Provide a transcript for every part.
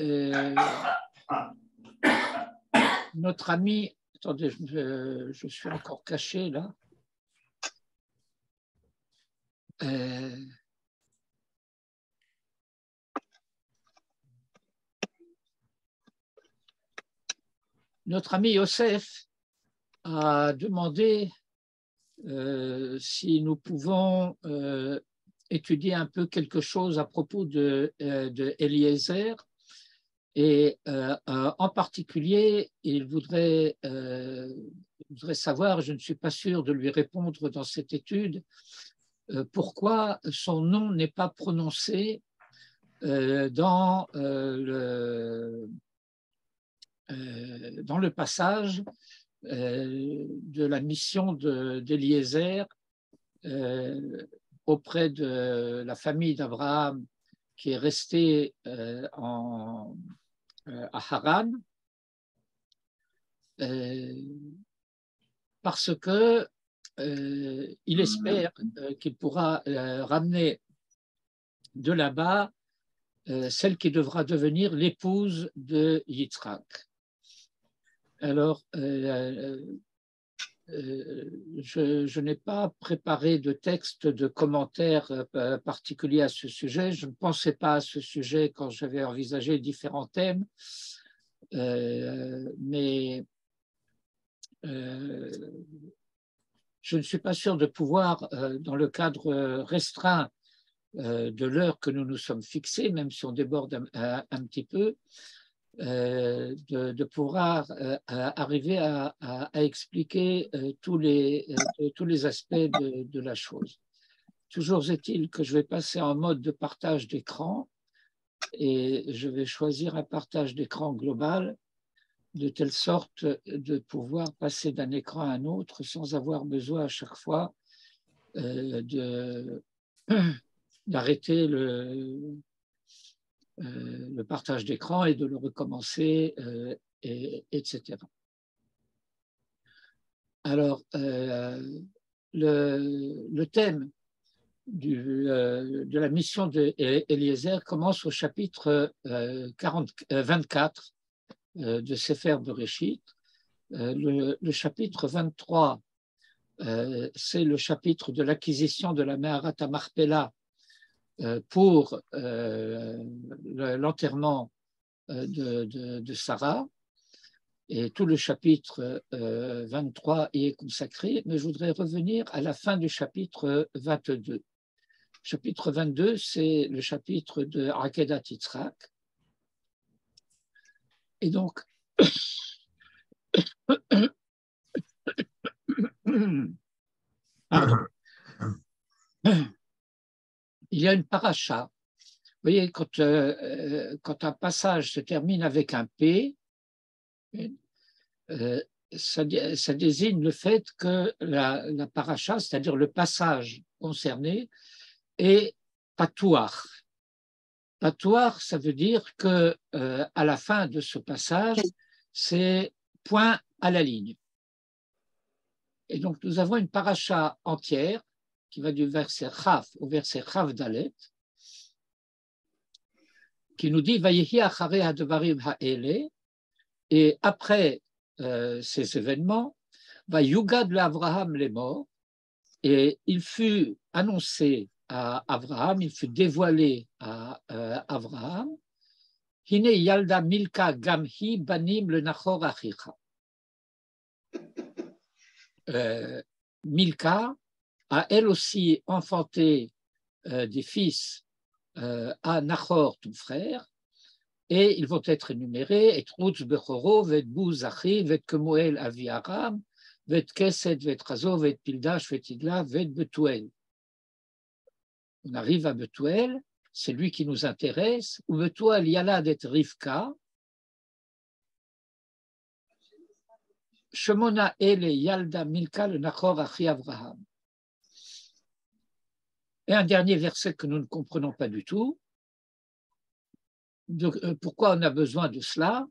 euh, notre ami, attendez, je, suis encore caché là. Euh, notre ami Yosef a demandé euh, si nous pouvons étudier un peu quelque chose à propos de, de Eliezer. Et en particulier, il voudrait, savoir, je ne suis pas sûr de lui répondre dans cette étude, pourquoi son nom n'est pas prononcé dans, le, dans le passage euh, de la mission d'Eliezer euh, auprès de la famille d'Abraham qui est restée euh, en, à Haran, parce que il espère qu'il pourra ramener de là-bas celle qui devra devenir l'épouse de Yitzhak. Alors, euh, euh, je, n'ai pas préparé de texte, de commentaires euh, particuliers à ce sujet. Je ne pensais pas à ce sujet quand j'avais envisagé différents thèmes, mais je ne suis pas sûr de pouvoir, dans le cadre restreint de l'heure que nous nous sommes fixés, même si on déborde un petit peu, euh, de, pouvoir euh, arriver à, expliquer euh, tous, les, tous les aspects de, la chose. Toujours est-il que je vais passer en mode de partage d'écran et je vais choisir un partage d'écran global de telle sorte de pouvoir passer d'un écran à un autre sans avoir besoin à chaque fois d'arrêter le, euh, le partage d'écran et de le recommencer, euh, et, etc. Alors, euh, le, thème de la mission d'Eliezer commence au chapitre 24 de Sefer Bereshit. Le, le chapitre 23, c'est le chapitre de l'acquisition de la Meharat Marpella euh, pour euh, l'enterrement euh, de, Sarah. Et tout le chapitre 23 y est consacré, mais je voudrais revenir à la fin du chapitre 22. Chapitre 22, c'est le chapitre de Akedat Yitzhak. Et donc, il y a une paracha. Vous voyez, quand, euh, euh, un passage se termine avec un P, euh, ça, désigne le fait que la, la paracha, c'est-à-dire le passage concerné, est patouar. Patouar, ça veut dire que à la fin de ce passage, c'est point à la ligne. Et donc, nous avons une paracha entière qui va du verset Chaf au verset Chaf Dalet, qui nous dit Vayehi achare ha'devarim ha'ele, et après euh, ces événements, va Yugad l'Avraham les morts, et il fut annoncé à Abraham, il fut dévoilé à euh, Abraham, Hine yalda milka gamhi banim le nachor achicha. Euh, milka a elle aussi enfanté euh, des fils euh, à Nachor, ton frère, et ils vont être énumérés, et Trutz Bechoro, Vet Bouzachi, Vet Kemuel Avi Aram, Vet Kesed, Vet Razo, Vet Pildash, Vet Idla, Vet Betuel. On arrive à Betuel, c'est lui qui nous intéresse, ou Betuel Yalad Rivka, Shemona Ele Yalda Milka le Nachor Achi Avraham. Et un dernier verset que nous ne comprenons pas du tout. Euh, pourquoi on a besoin de cela?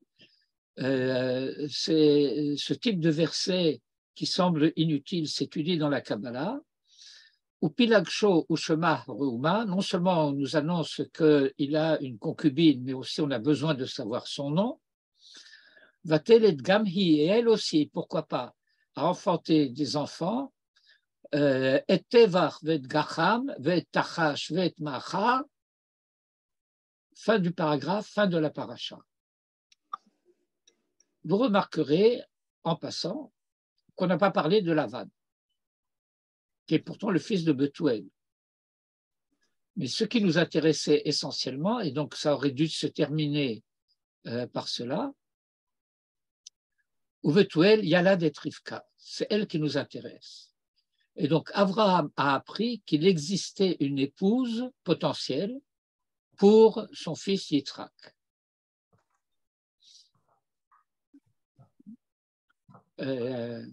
Euh, C'est ce type de verset qui semble inutile s'étudie dans la Kabbalah. ou Pilagsho ou Shema Reuma, non seulement on nous annonce qu'il a une concubine, mais aussi on a besoin de savoir son nom. Va-t-elle être Gamhi, et elle aussi, pourquoi pas, a enfanté des enfants, et Tevar vet Gacham, vet Tachash, vet Macha, fin du paragraphe, fin de la paracha. Vous remarquerez, en passant, qu'on n'a pas parlé de Lavan qui est pourtant le fils de Betuel. Mais ce qui nous intéressait essentiellement, et donc ça aurait dû se terminer euh, par cela, ou Betuel, Yala des Rivka, c'est elle qui nous intéresse. Et donc Abraham a appris qu'il existait une épouse potentielle pour son fils Yitzhak. Euh,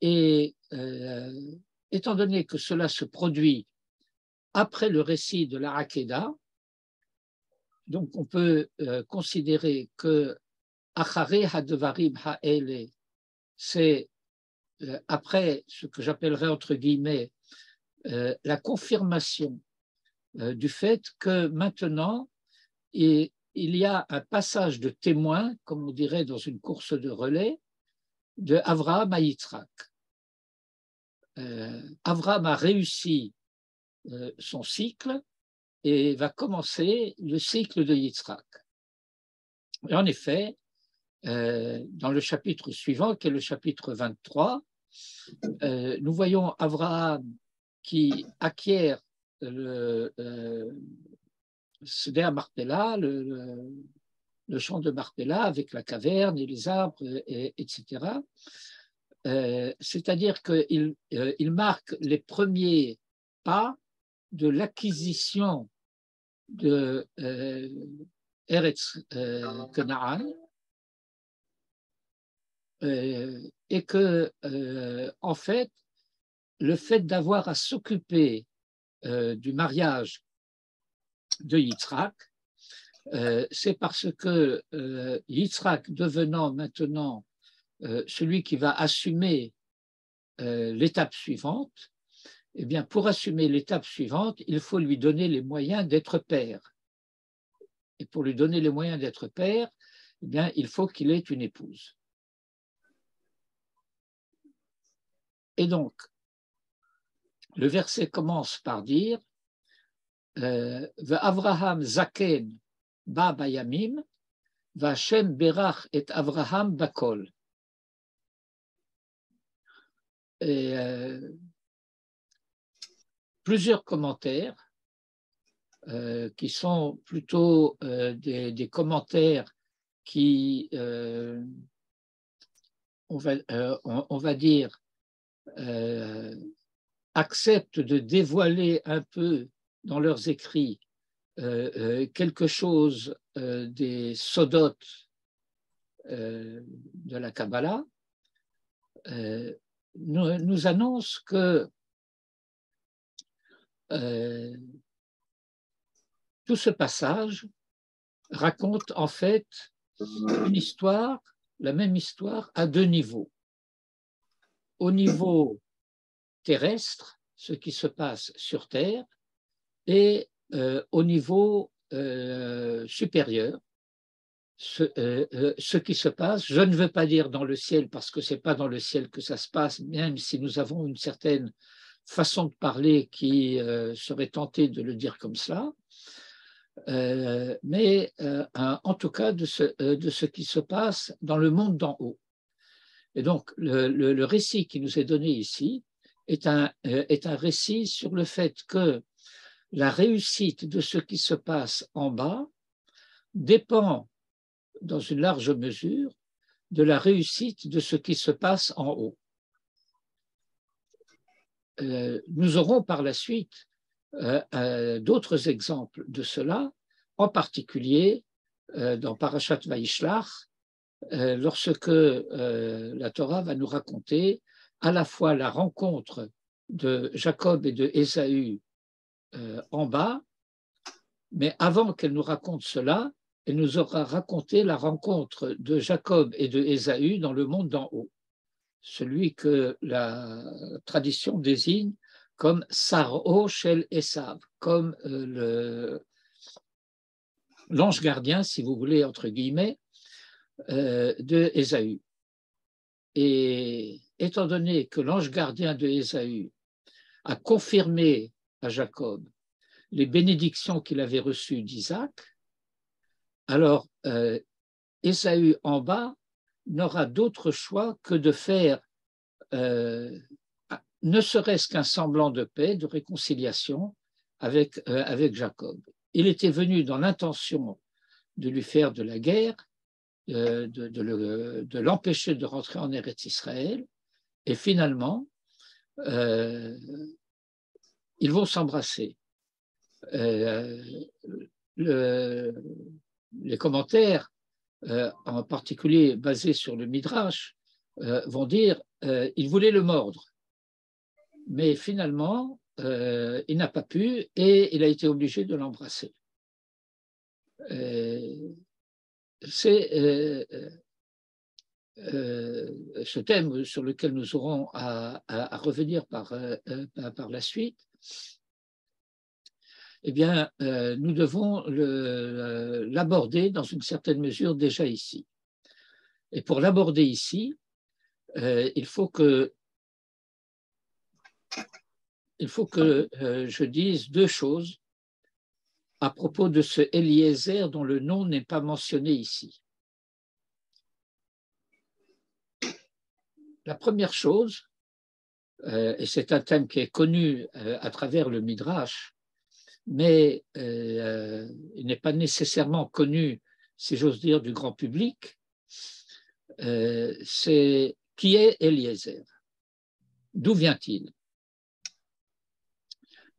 et euh, étant donné que cela se produit après le récit de la donc on peut euh, considérer que Achare Hadevarim Ha'ele, c'est après ce que j'appellerais entre guillemets la confirmation du fait que maintenant il, y a un passage de témoin, comme on dirait dans une course de relais, de Avraham à Yitzhak. Euh, Avram a réussi euh, son cycle et va commencer le cycle de Yitzhak. Et en effet, euh, dans le chapitre suivant, qui est le chapitre 23, nous voyons Abraham qui acquiert le Seder Martella, le, le, champ de Martella avec la caverne et les arbres, etc. Euh, c'est-à-dire qu'il euh, il marque les premiers pas de l'acquisition de euh, Eretz Canaan et que, en fait, le fait d'avoir à s'occuper du mariage de Yitzhak, c'est parce que Yitzhak devenant maintenant euh, celui qui va assumer euh, l'étape suivante, eh bien, pour assumer l'étape suivante, il faut lui donner les moyens d'être père. Et pour lui donner les moyens d'être père, eh bien, il faut qu'il ait une épouse. Et donc, le verset commence par dire euh, Avraham zaken ba bayamim, va Shem berach et Avraham bakol. et, euh, plusieurs commentaires euh, qui sont plutôt des, commentaires qui, on, va, dire, acceptent de dévoiler un peu dans leurs écrits quelque chose des sodotes de la Kabbalah, nous, annonce que euh, tout ce passage raconte en fait une histoire, la même histoire à deux niveaux. Au niveau terrestre, ce qui se passe sur Terre, et euh, au niveau euh, supérieur, euh, ce, qui se passe. Je ne veux pas dire dans le ciel parce que ce n'est pas dans le ciel que ça se passe, même si nous avons une certaine façon de parler qui serait tentée de le dire comme cela. mais en tout cas de ce qui se passe dans le monde d'en haut. Et donc, le, récit qui nous est donné ici est un, est un récit sur le fait que la réussite de ce qui se passe en bas dépend dans une large mesure de la réussite de ce qui se passe en haut. Euh, nous aurons par la suite euh, euh, d'autres exemples de cela, en particulier dans Parashat Vaishlach, lorsque la Torah va nous raconter à la fois la rencontre de Jacob et de Ésaü en bas, mais avant qu'elle nous raconte cela, elle nous aura raconté la rencontre de Jacob et de Ésaü dans le monde d'en haut, celui que la tradition désigne comme Saro Shel Esav, comme l'ange gardien, si vous voulez, entre guillemets, de Ésaü. Et étant donné que l'ange gardien de Ésaü a confirmé à Jacob les bénédictions qu'il avait reçues d'Isaac, alors euh, Ésaü en bas n'aura d'autre choix que de faire euh, ne serait-ce qu'un semblant de paix, de réconciliation avec, euh, avec Jacob. Il était venu dans l'intention de lui faire de la guerre, de, de l'empêcher de rentrer en Eretz Israël, et finalement, ils vont s'embrasser. Euh, les commentaires, euh, en particulier basés sur le Midrash, euh, vont dire il voulait le mordre. Mais finalement, il n'a pas pu et il a été obligé de l'embrasser. C'est ce thème sur lequel nous aurons à, revenir par, la suite eh bien, euh, nous devons euh, l'aborder dans une certaine mesure déjà ici. Et pour l'aborder ici, euh, il faut que, il faut que je dise deux choses à propos de ce Eliezer dont le nom n'est pas mentionné ici. La première chose, et c'est un thème qui est connu à travers le Midrash, mais euh, il n'est pas nécessairement connu, si j'ose dire, du grand public, euh, c'est qui est Eliezer D'où vient-il?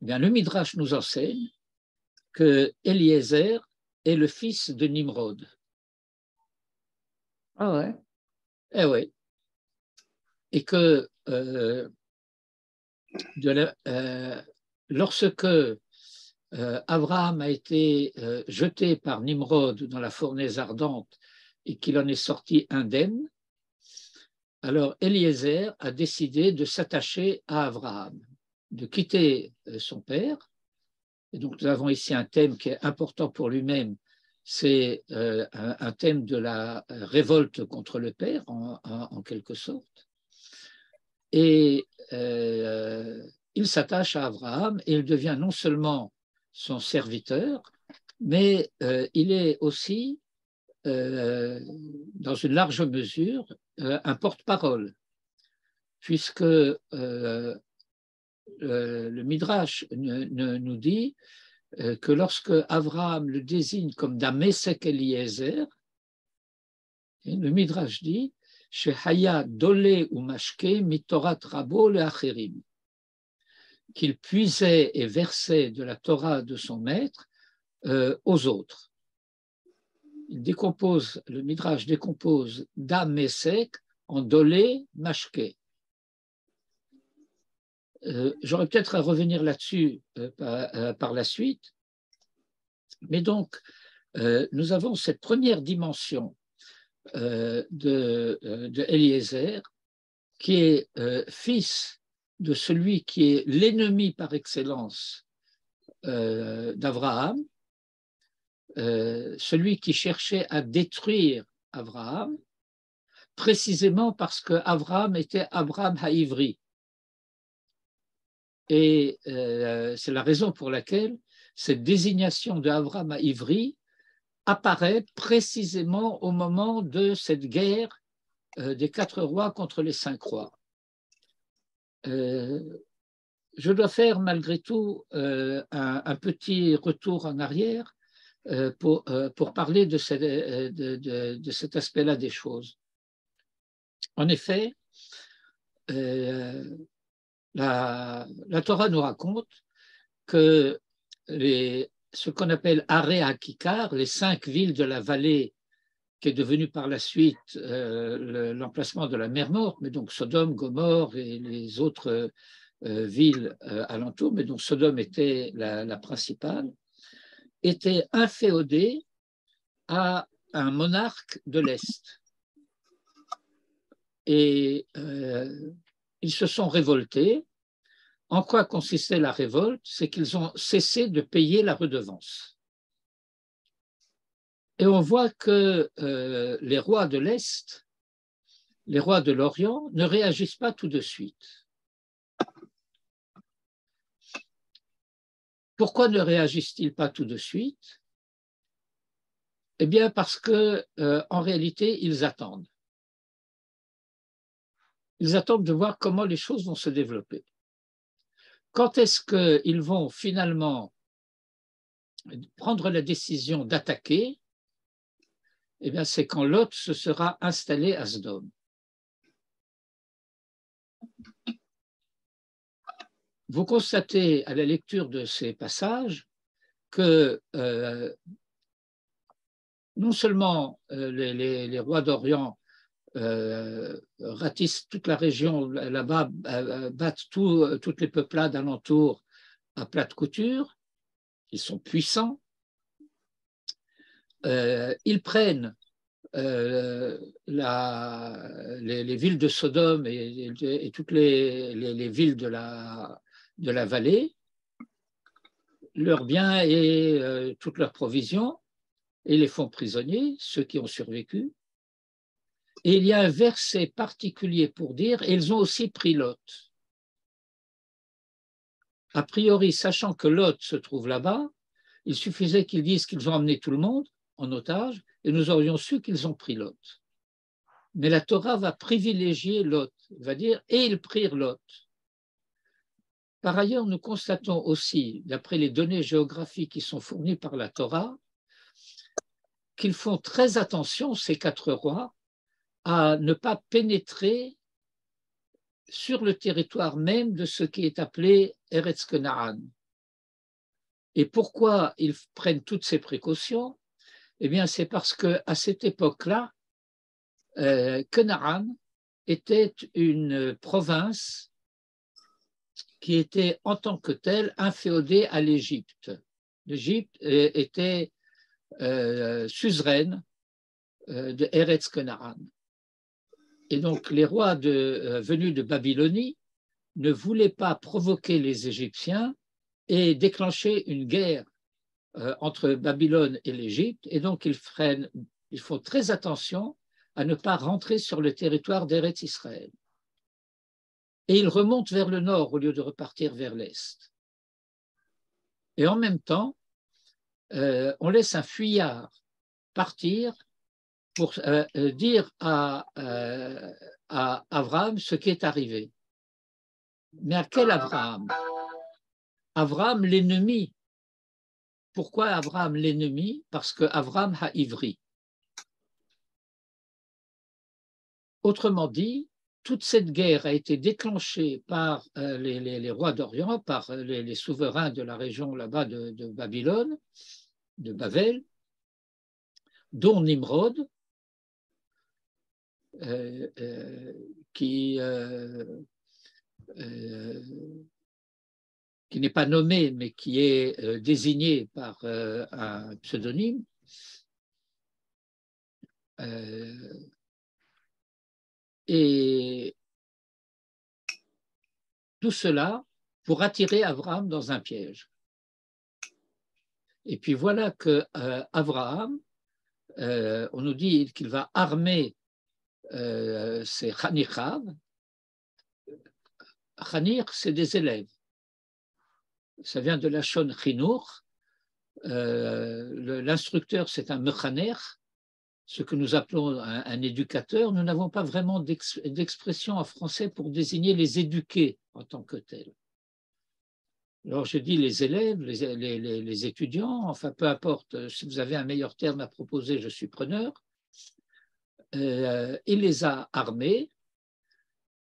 Eh bien, Le Midrash nous enseigne que Eliezer est le fils de Nimrod. Ah ouais Eh oui. Et que euh, de lorsque euh, Abraham a été euh, jeté par Nimrod dans la fournaise ardente et qu'il en est sorti indemne, alors Eliezer a décidé de s'attacher à Abraham, de quitter euh, son père. Donc nous avons ici un thème qui est important pour lui-même, c'est un, thème de la révolte contre le père, en, quelque sorte. Et il s'attache à Abraham et il devient non seulement son serviteur, mais euh, il est aussi, euh, dans une large mesure, euh, un porte-parole, puisque le Midrash nous dit que lorsque Abraham le désigne comme Damesek Eliezer, le Midrash dit Shehaya dole ou mashke mitorat rabo le acherim qu'il puisait et versait de la Torah de son maître euh, aux autres. Il décompose, le Midrash décompose Damesek en Dolé Mashke. Euh, j'aurais peut-être à revenir là-dessus euh, par, la suite. Mais donc, nous avons cette première dimension de, de Eliezer, qui est fils de celui qui est l'ennemi par excellence euh, d'Abraham, euh, celui qui cherchait à détruire Abraham, précisément parce que Abraham était Abraham Haïvri. Et euh, c'est la raison pour laquelle cette désignation d'Abraham Haïvri apparaît précisément au moment de cette guerre des quatre rois contre les cinq rois. Euh, je dois faire malgré tout euh, un, petit retour en arrière euh, pour, parler de, de, cet aspect-là des choses. En effet, la, Torah nous raconte que ce qu'on appelle Aré Akikar, les cinq villes de la vallée qui est devenu par la suite euh, l'emplacement de la mer Morte, mais donc Sodome, Gomorre et les autres euh, villes euh, alentours, mais dont Sodome était la, principale, étaient inféodées à un monarque de l'Est. Et ils se sont révoltés En quoi consistait la révolte? C'est qu'ils ont cessé de payer la redevance. Et on voit que euh, les rois de l'Est, les rois de l'Orient, ne réagissent pas tout de suite. Pourquoi ne réagissent-ils pas tout de suite? Eh bien, parce que euh, en réalité, ils attendent. Ils attendent de voir comment les choses vont se développer. Quand est-ce qu'ils vont finalement prendre la décision d'attaquer? Eh bien, c'est quand Lot se sera installé à Sdom. vous constatez à la lecture de ces passages que euh, non seulement euh, les, rois d'Orient euh, ratissent toute la région là-bas, battent toutes les peuplades alentour à plate couture, ils sont puissants, ils prennent la, les, villes de Sodome et, toutes les, villes de la, de la vallée, leurs biens et euh, toutes leurs provisions, et les font prisonniers, ceux qui ont survécu. Et il y a un verset particulier pour dire, ils ont aussi pris Lot. A priori, sachant que Lot se trouve là-bas, il suffisait qu'ils disent qu'ils ont emmené tout le monde en otage, et nous aurions su qu'ils ont pris Lot. Mais la Torah va privilégier Lot, va dire, et ils prirent Lot. Par ailleurs, nous constatons aussi, d'après les données géographiques qui sont fournies par la Torah, qu'ils font très attention, ces quatre rois, à ne pas pénétrer sur le territoire même de ce qui est appelé Eretz Kenaan. Et pourquoi ils prennent toutes ces précautions? Eh bien, c'est parce qu'à cette époque-là, euh, était une province qui était en tant que tel inféodé à l'Égypte. L'Égypte était euh, suzeraine euh, de Eretz Kenaran. Et donc les rois euh, venus de Babylonie ne voulaient pas provoquer les Égyptiens et déclencher une guerre entre Babylone et l'Égypte. Et donc ils, freinent, ils font très attention à ne pas rentrer sur le territoire d'Eretz Israël et il remonte vers le nord au lieu de repartir vers l'est. Et en même temps, euh, on laisse un fuyard partir pour euh, euh, dire à, à Abraham ce qui est arrivé. Mais à quel Abraham? Abraham l'ennemi. Pourquoi Abraham l'ennemi? Parce que a ivri. Autrement dit, toute cette guerre a été déclenchée par euh, les, rois d'Orient, par euh, les, souverains de la région là-bas de, Babylone, de Babel, dont Nimrod, euh, qui, qui n'est pas nommé, mais qui est désigné par un pseudonyme. Et tout cela pour attirer Abraham dans un piège. Et puis voilà que euh, Abraham, euh, on nous dit qu'il va armer euh, ses Khanichav. Khanir, c'est des élèves. Ça vient de la Shon Chinour. L'instructeur, c'est un Mechaner, ce que nous appelons un, éducateur, nous n'avons pas vraiment d'expression en français pour désigner les éduqués en tant que tels. Alors je dis les élèves, les, étudiants, enfin peu importe, si vous avez un meilleur terme à proposer, je suis preneur. Euh, il les a armés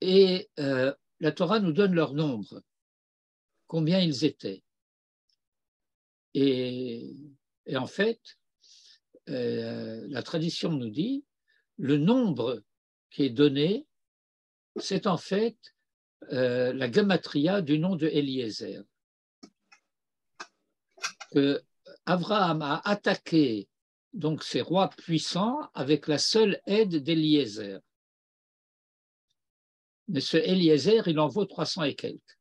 et euh, la Torah nous donne leur nombre, combien ils étaient. et en fait, euh, la tradition nous dit, le nombre qui est donné, c'est en fait la gamatria du nom de Eliezer. Que Abraham a attaqué donc ces rois puissants, avec la seule aide d'Eliezer. Mais ce Eliezer, il en vaut 300 et quelques.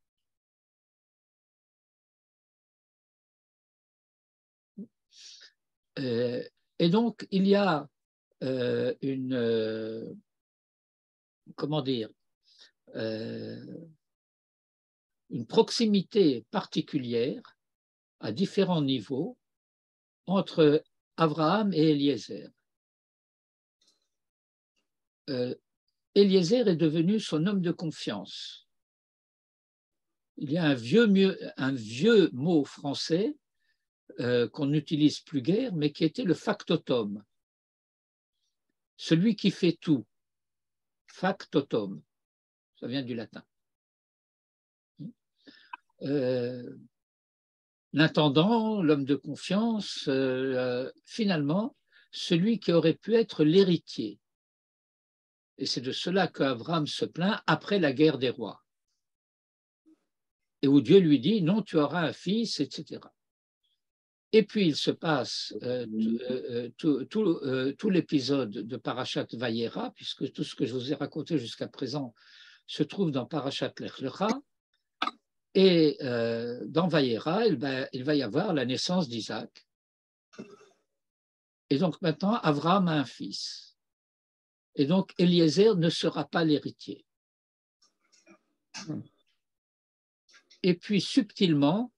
Euh, et donc, il y a euh, une. Euh, comment dire Une proximité particulière à différents niveaux entre Abraham et Eliezer. Euh, Eliezer est devenu son homme de confiance. Il y a un vieux, mot français euh, qu'on n'utilise plus guère, mais qui était le factotum, celui qui fait tout. Factotum, ça vient du latin. Euh, l'intendant, l'homme de confiance, euh, finalement, celui qui aurait pu être l'héritier. Et c'est de cela qu'Abraham se plaint après la guerre des rois. Et où Dieu lui dit, non, tu auras un fils, etc. Et puis il se passe euh, tout, l'épisode de Parashat Vayera, puisque tout ce que je vous ai raconté jusqu'à présent se trouve dans Parashat Lech et euh, dans Vaïra, il va, y avoir la naissance d'Isaac. Et donc maintenant, Abraham a un fils. Et donc Eliezer ne sera pas l'héritier. Et puis subtilement,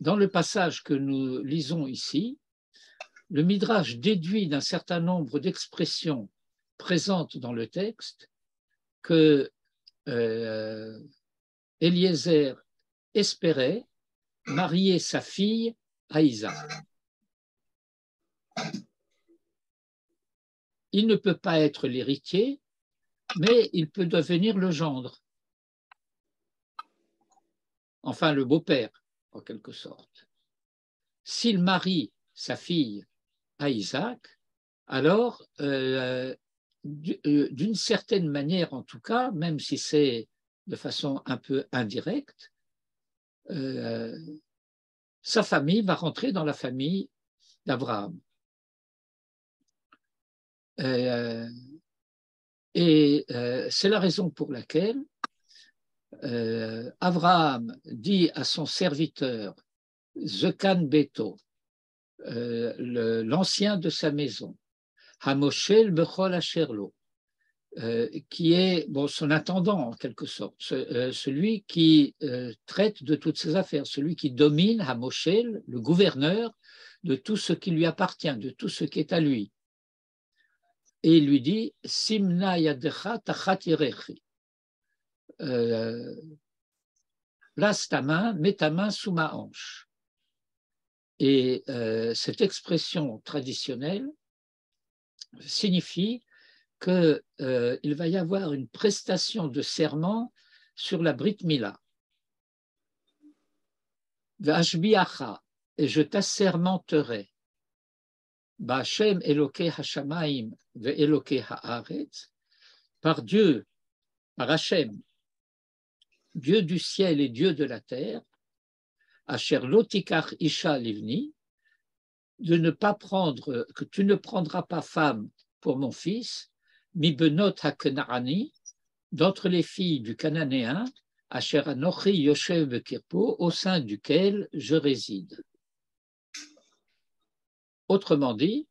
dans le passage que nous lisons ici, le Midrash déduit d'un certain nombre d'expressions présentes dans le texte que euh, Eliezer espérait marier sa fille à Isaac. Il ne peut pas être l'héritier, mais il peut devenir le gendre, enfin le beau-père en quelque sorte. S'il marie sa fille à Isaac, alors, euh, euh, d'une certaine manière en tout cas, même si c'est de façon un peu indirecte, euh, sa famille va rentrer dans la famille d'Abraham. Euh, et euh, c'est la raison pour laquelle Abraham dit à son serviteur Zekan Beto, l'ancien de sa maison, Hamoshel Bechol Asherlo, euh, qui est son intendant en quelque sorte, euh, celui qui euh, traite de toutes ses affaires, celui qui domine à Moshel, le gouverneur, de tout ce qui lui appartient, de tout ce qui est à lui. Et il lui dit Simna yadecha tachatirechi. Place ta main, mets ta main sous ma hanche. Et cette expression traditionnelle signifie qu'il euh, va y avoir une prestation de serment sur la Brit Mila. et je t'assermenterai. Eloke Hashamaim ve Haaretz, par Dieu, par Hachem, Dieu du ciel et Dieu de la terre, Asher Lotikar Isha Livni, de ne pas prendre, que tu ne prendras pas femme pour mon fils, Mibenot HaKenarani, d'entre les filles du Cananéen, Asher Anochi Yoshev Kirpo, au sein duquel je réside. Autrement dit,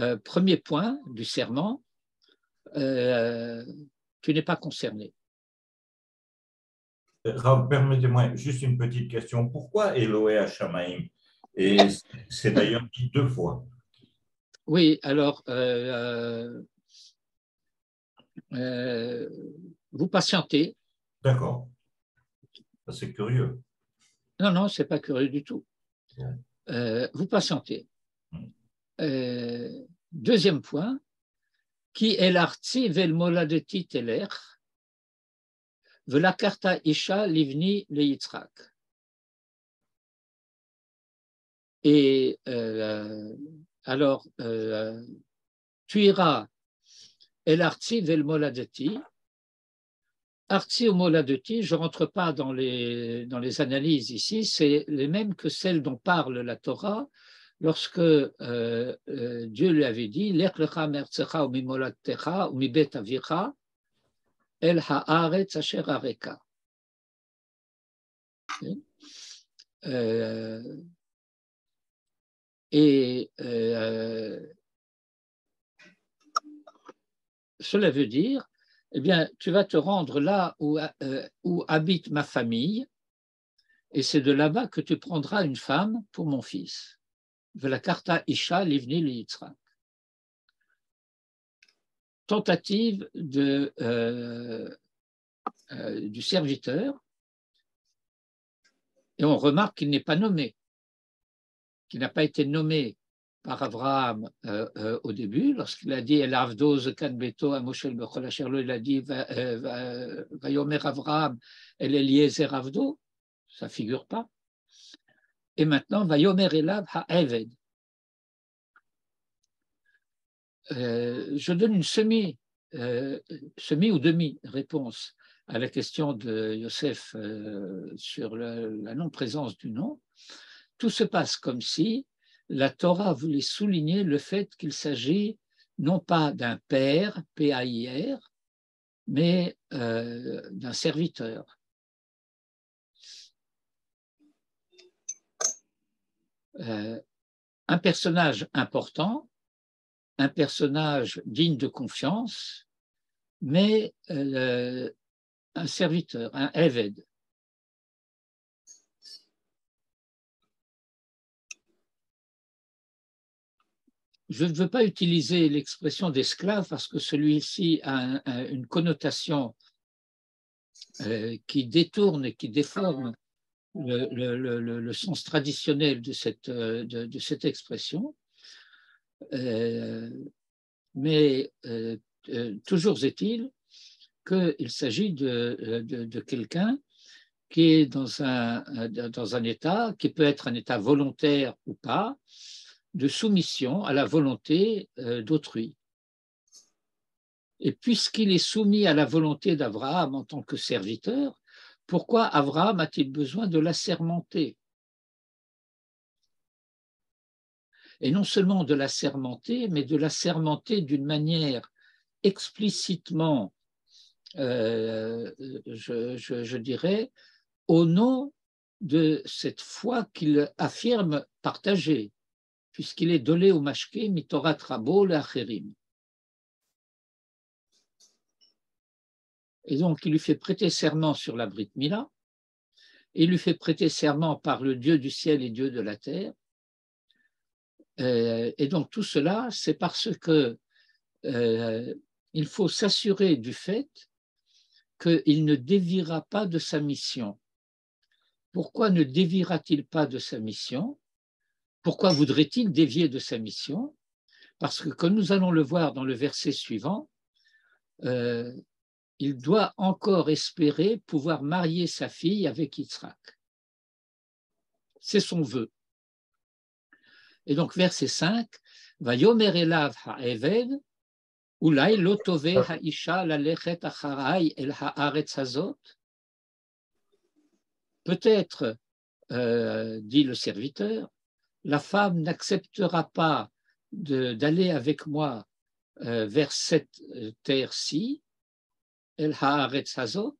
euh, premier point du serment, euh, tu n'es pas concerné. Permettez-moi juste une petite question. Pourquoi Eloé Hashamaim Et c'est d'ailleurs dit deux fois. Oui, alors euh, euh, vous patientez. D'accord. C'est curieux. Non, non, c'est pas curieux du tout. Euh, vous patientez. Euh, deuxième point, qui est l'arti vel moladeti teler, karta isha livni le yitzhak. Et alors, tu iras El Arti vel Moladeti. Arti ou Moladeti, je ne rentre pas dans les, dans les analyses ici, c'est les mêmes que celles dont parle la Torah lorsque euh, euh, Dieu lui avait dit L'echlecha mertzecha ou mimoladtecha ou mibet avicha el haaretz asher areka. Euh, Et cela veut dire, eh bien, tu vas te rendre là où, euh, où habite ma famille, et c'est de là-bas que tu prendras une femme pour mon fils. Tentative de, euh, euh, du serviteur, et on remarque qu'il n'est pas nommé, qu'il n'a pas été nommé par Abraham euh, euh, au début, lorsqu'il a dit El Avdoz Beto à Moshe il a dit Vayomer Avraham El Eliezer Avdo, ça figure pas. Et maintenant, Vayomer Elav Ha'eved. Euh, je donne une semi, semi ou demi-réponse à la question de Yosef sur la non-présence du nom. Tout se passe comme si la Torah voulait souligner le fait qu'il s'agit non pas d'un père, P-A-I-R, mais euh, d'un serviteur. Euh, un personnage important, un personnage digne de confiance, mais euh, un serviteur, un Eved. Je ne veux pas utiliser l'expression d'esclave parce que celui-ci a, une connotation euh, qui détourne et qui déforme le, sens traditionnel de cette, cette expression. Euh, mais euh, toujours est-il qu'il s'agit de, de quelqu'un qui est dans un, dans un état qui peut être un état volontaire ou pas, de soumission à la volonté euh, d'autrui. Et puisqu'il est soumis à la volonté d'Abraham en tant que serviteur, pourquoi Abraham a-t-il besoin de l'assermenter? Et non seulement de l'assermenter, mais de l'assermenter d'une manière explicitement, euh, je, dirais, au nom de cette foi qu'il affirme partager puisqu'il est donné au mashké mitorat rabo acherim. Et donc, il lui fait prêter serment sur la Brit Mila, il lui fait prêter serment par le Dieu du ciel et Dieu de la terre. Euh, et donc, tout cela, c'est parce que euh, il faut s'assurer du fait qu'il ne déviera pas de sa mission. Pourquoi ne déviera-t-il pas de sa mission? Pourquoi voudrait-il dévier de sa mission? Parce que, comme nous allons le voir dans le verset suivant, euh, il doit encore espérer pouvoir marier sa fille avec Yitzhak. C'est son vœu. Et donc, verset 5, va elav acharai el. Peut-être, euh, dit le serviteur, la femme n'acceptera pas d'aller avec moi euh, vers cette euh, terre-ci, El Haaretz Hazot,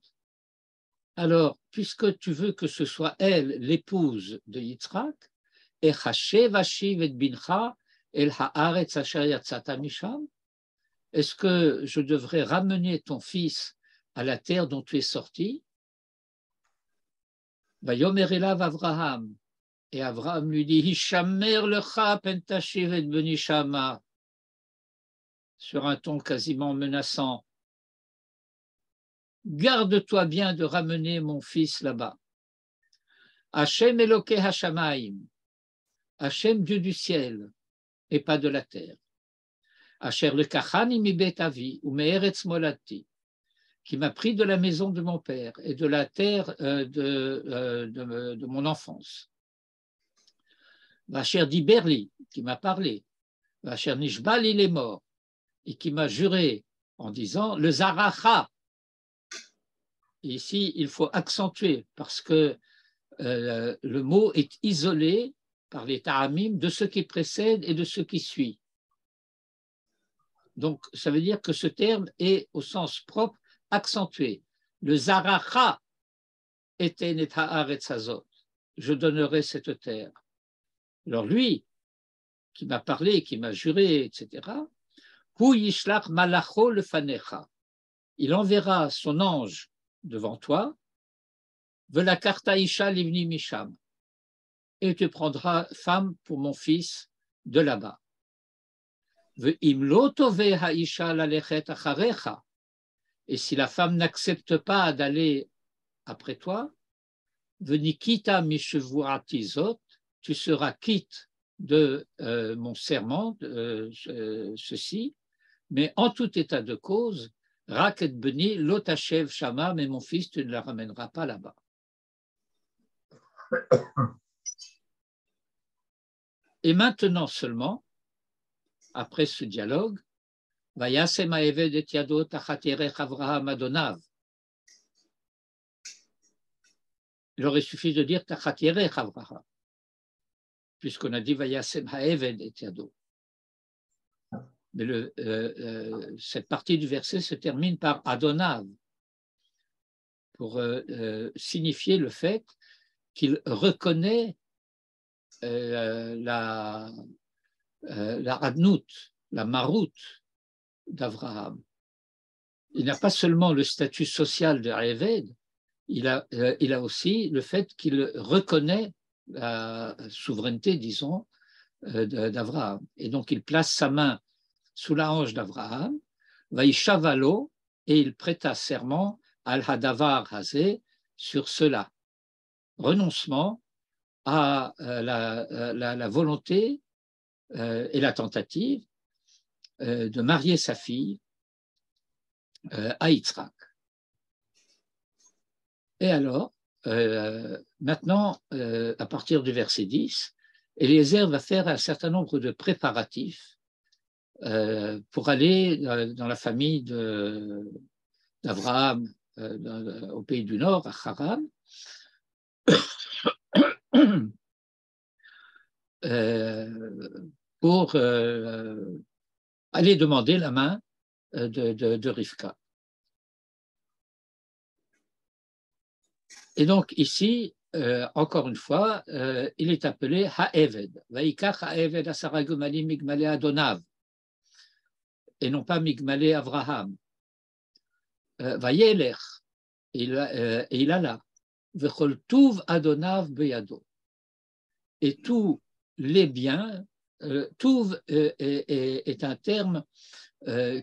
alors, puisque tu veux que ce soit elle l'épouse de Yitzhak, Bincha El Haaretz est-ce que je devrais ramener ton fils à la terre dont tu es sorti? Avraham, et Abraham lui dit Hishamer lecha pentashiv et benishama sur un ton quasiment menaçant. Garde-toi bien de ramener mon fils là-bas. Hachem Eloke Hashamaim, Hachem Dieu du ciel et pas de la terre. Asher le kachani mi betavi ou me'eretz molati, qui m'a pris de la maison de mon père et de la terre euh, euh, de mon enfance. Vacher dit Berli, qui m'a parlé, Vacher Nishbal, il est mort, et qui m'a juré en disant le Zaracha. Ici, il faut accentuer parce que euh, le mot est isolé par les ta'amim de ce qui précède et de ce qui suit. Donc, ça veut dire que ce terme est au sens propre accentué. Le Zaracha était Neta'aretzazot. Je donnerai cette terre. Alors lui, qui m'a parlé, qui m'a juré, etc. Malacho le fanecha. Il enverra son ange devant toi, la karta isha livni misham, et tu prendras femme pour mon fils de là-bas. Et si la femme n'accepte pas d'aller après toi, venikita mishevuratizot, tu seras quitte de euh, mon serment, euh, ceci, mais en tout état de cause, Raket Beni, Lotachev Shama, mais mon fils, tu ne la ramèneras pas là-bas. Et maintenant seulement, après ce dialogue, Adonav. Il aurait suffi de dire Tachaterech Avraham, puisqu'on a dit Vayasem Haeved et Yado. Mais euh, euh, cette partie du verset se termine par Adonav, pour euh, signifier le fait qu'il reconnaît la, la radnout, la maroute d'Abraham. Il n'a pas seulement le statut social de Réved, il a, il a aussi le fait qu'il reconnaît la souveraineté, disons, d'Abraham. Et donc il place sa main sous la hanche d'Abraham, Vaïchavalo, et il prêta serment al Hadavar Hazé sur cela. Renoncement à euh, euh, la, volonté euh, et la tentative de marier sa fille à Yitzhak. Et alors, maintenant, à partir du verset 10, Eliezer va faire un certain nombre de préparatifs euh, pour aller dans la famille d'Abraham euh, au pays du Nord, à Haran, euh, pour aller demander la main de, de, Rivka. Et donc ici, encore une fois, il est appelé Ha'eved. Vaikach Ha'eved Asaragumali Migmale Adonav et non pas Migmalé Avraham. Euh, Vayeler, euh, et il alla. Vechol tuv adonav beyado. Et tous les biens, euh, tuv est, un terme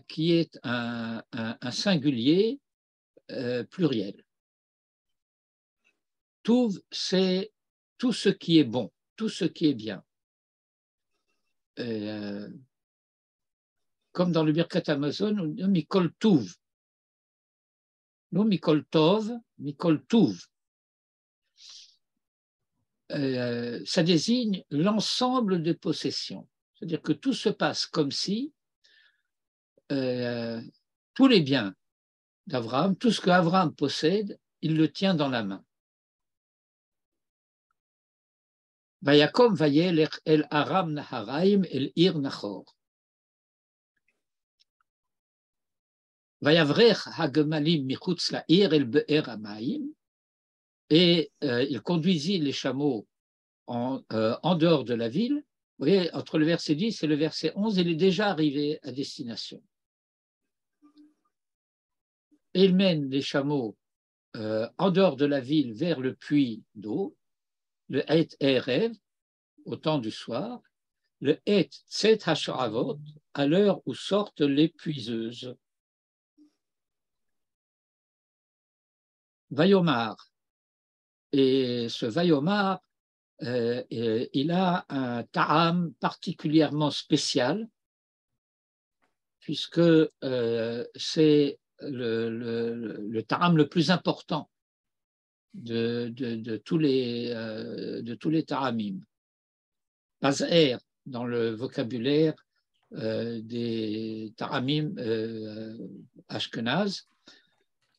qui est un, singulier pluriel. C'est tout ce qui est bon, tout ce qui est bien comme dans le Birkat Amazon, nous Mikol Tuv. Nous Mikol Tov, Mikol Tuv. Euh, ça désigne l'ensemble des possessions. C'est-à-dire que tout se passe comme si euh, tous les biens d'Abraham, tout ce qu'Abraham possède, il le tient dans la main. Et euh, il conduisit les chameaux en, euh, en, dehors de la ville. Vous voyez, entre le verset 10 et le verset 11, il est déjà arrivé à destination. Et il mène les chameaux euh, en dehors de la ville vers le puits d'eau, le Et Erev, au temps du soir, le Et Tset Hasharavot, à l'heure où sortent les puiseuses. Vayomar. Et ce Vayomar, euh, il a un ta'am particulièrement spécial, puisque euh, c'est le, le, le, ta'am le plus important de, de, tous les, euh, de tous les. Pazer, dans le vocabulaire des ta'amim ashkenaz,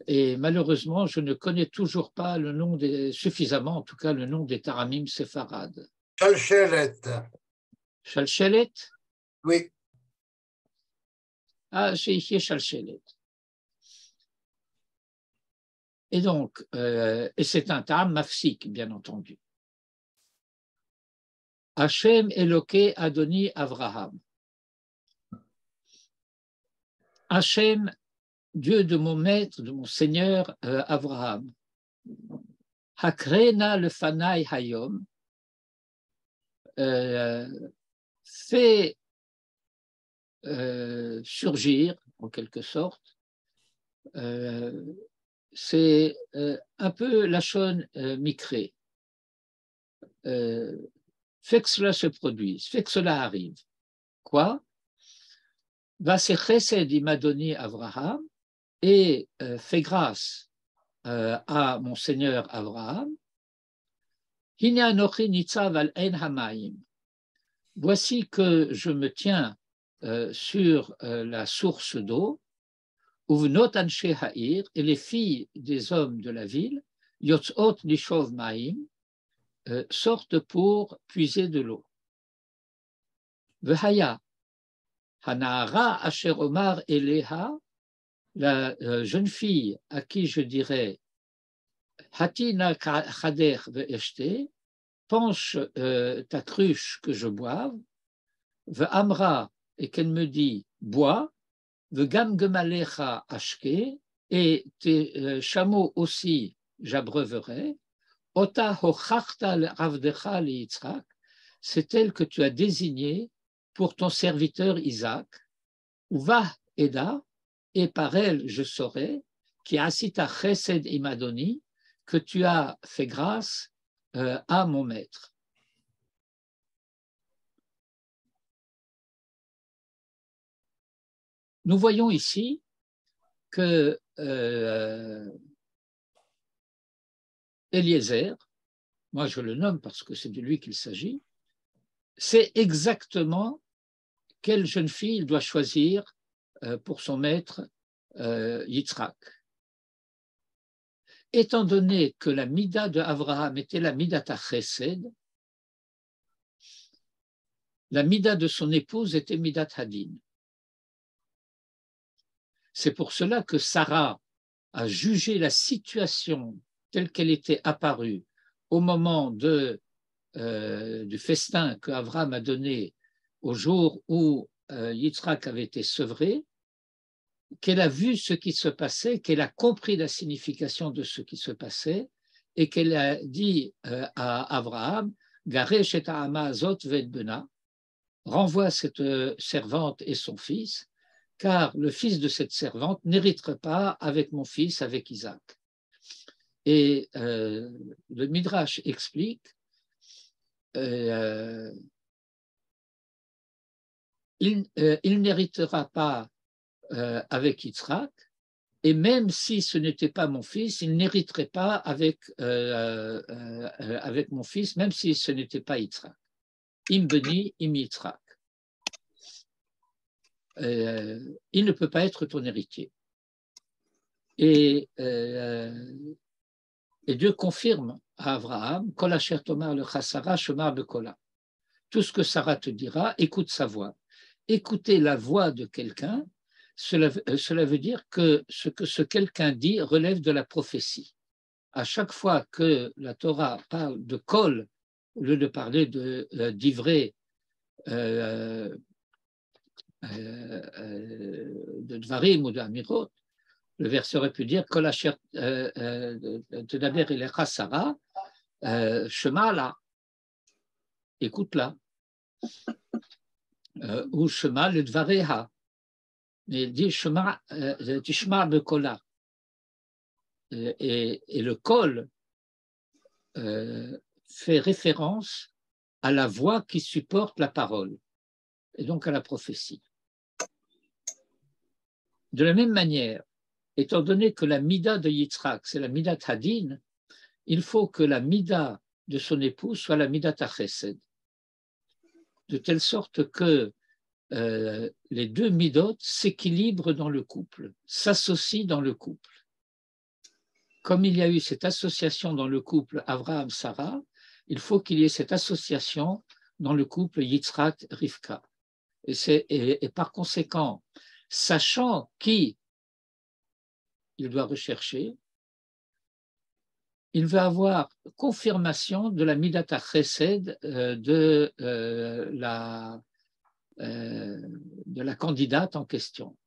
et malheureusement, je ne connais toujours pas le nom des, suffisamment, en tout cas, le nom des taramim séfarades. Chalchelet. Chalchelet Oui. Ah, j'ai ici Chalchelet. Et donc, euh, et c'est un taram mafsik, bien entendu. Hachem Eloke Adoni Avraham. Hachem, Dieu de mon maître, de mon Seigneur euh, Abraham. Hakrena le Fanai Hayom. Euh, fait surgir, en quelque sorte, c'est euh, un peu la chaîne micrée. fait que cela se produise, fait que cela arrive. Quoi? Chesed il m'a donné Abraham et fait grâce à mon Seigneur Abraham. Voici que je me tiens sur la source d'eau et les filles des hommes de la ville, Yotzot Lishov Maim, euh, sortent pour puiser de l'eau. Vehaya, Hanara Asher Omar Eleha, la euh, jeune fille à qui je dirais Hatina Chader Ve'eshte, penche euh, ta cruche que je boive, Ve'amra, et qu'elle me dit bois, Gemalecha ashke, et tes euh, chameaux aussi j'abreuverai. Ota hochachta ravdecha Yitzhak, c'est elle que tu as désignée pour ton serviteur Isaac. Va Eda, et par elle je saurai, qui asita chesed imadoni, que tu as fait grâce euh, à mon maître. Nous voyons ici que euh, Eliezer, moi je le nomme parce que c'est de lui qu'il s'agit, c'est exactement quelle jeune fille il doit choisir euh, pour son maître euh, Yitzhak. Étant donné que la mida de Abraham était la mida Chesed, la mida de son épouse était midat Hadin. C'est pour cela que Sarah a jugé la situation telle qu'elle était apparue au moment euh, du festin que Abraham a donné au jour où euh, Yitzhak avait été sevré, qu'elle a vu ce qui se passait, qu'elle a compris la signification de ce qui se passait et qu'elle a dit euh, à Abraham, Garesh et Azot renvoie cette servante et son fils, car le fils de cette servante n'hériterait pas avec mon fils, avec Isaac. Et euh, le Midrash explique, euh, il, euh, il n'héritera pas avec Yitzhak, et même si ce n'était pas mon fils, il n'hériterait pas avec, mon fils, même si ce n'était pas Yitzhak. Im beni, im. Euh, il ne peut pas être ton héritier. Et, euh, Dieu confirme à Abraham, le Tout ce que Sarah te dira, écoute sa voix. Écouter la voix de quelqu'un, cela, euh, cela veut dire que ce que ce quelqu'un dit relève de la prophétie. À chaque fois que la Torah parle de kol, au lieu de parler euh, euh, de Dvarim ou de Amirot, le verset aurait pu dire Kol asher tedaber elecha Sarah, Shema la, écoute-la, ou Shema le Dvareha. Mais il dit Shema. Et, et le kol fait référence à la voix qui supporte la parole et donc à la prophétie. De la même manière, étant donné que la mida de Yitzhak, c'est la mida Hadin, il faut que la mida de son époux soit la mida Chesed, de telle sorte que euh, les deux midot s'équilibrent dans le couple, s'associent dans le couple. Comme il y a eu cette association dans le couple Abraham-Sarah, il faut qu'il y ait cette association dans le couple Yitzhak-Rivka. Et, par conséquent, sachant qui il doit rechercher, il veut avoir confirmation de la midata chesed euh, de, euh, la, euh, de la candidate en question.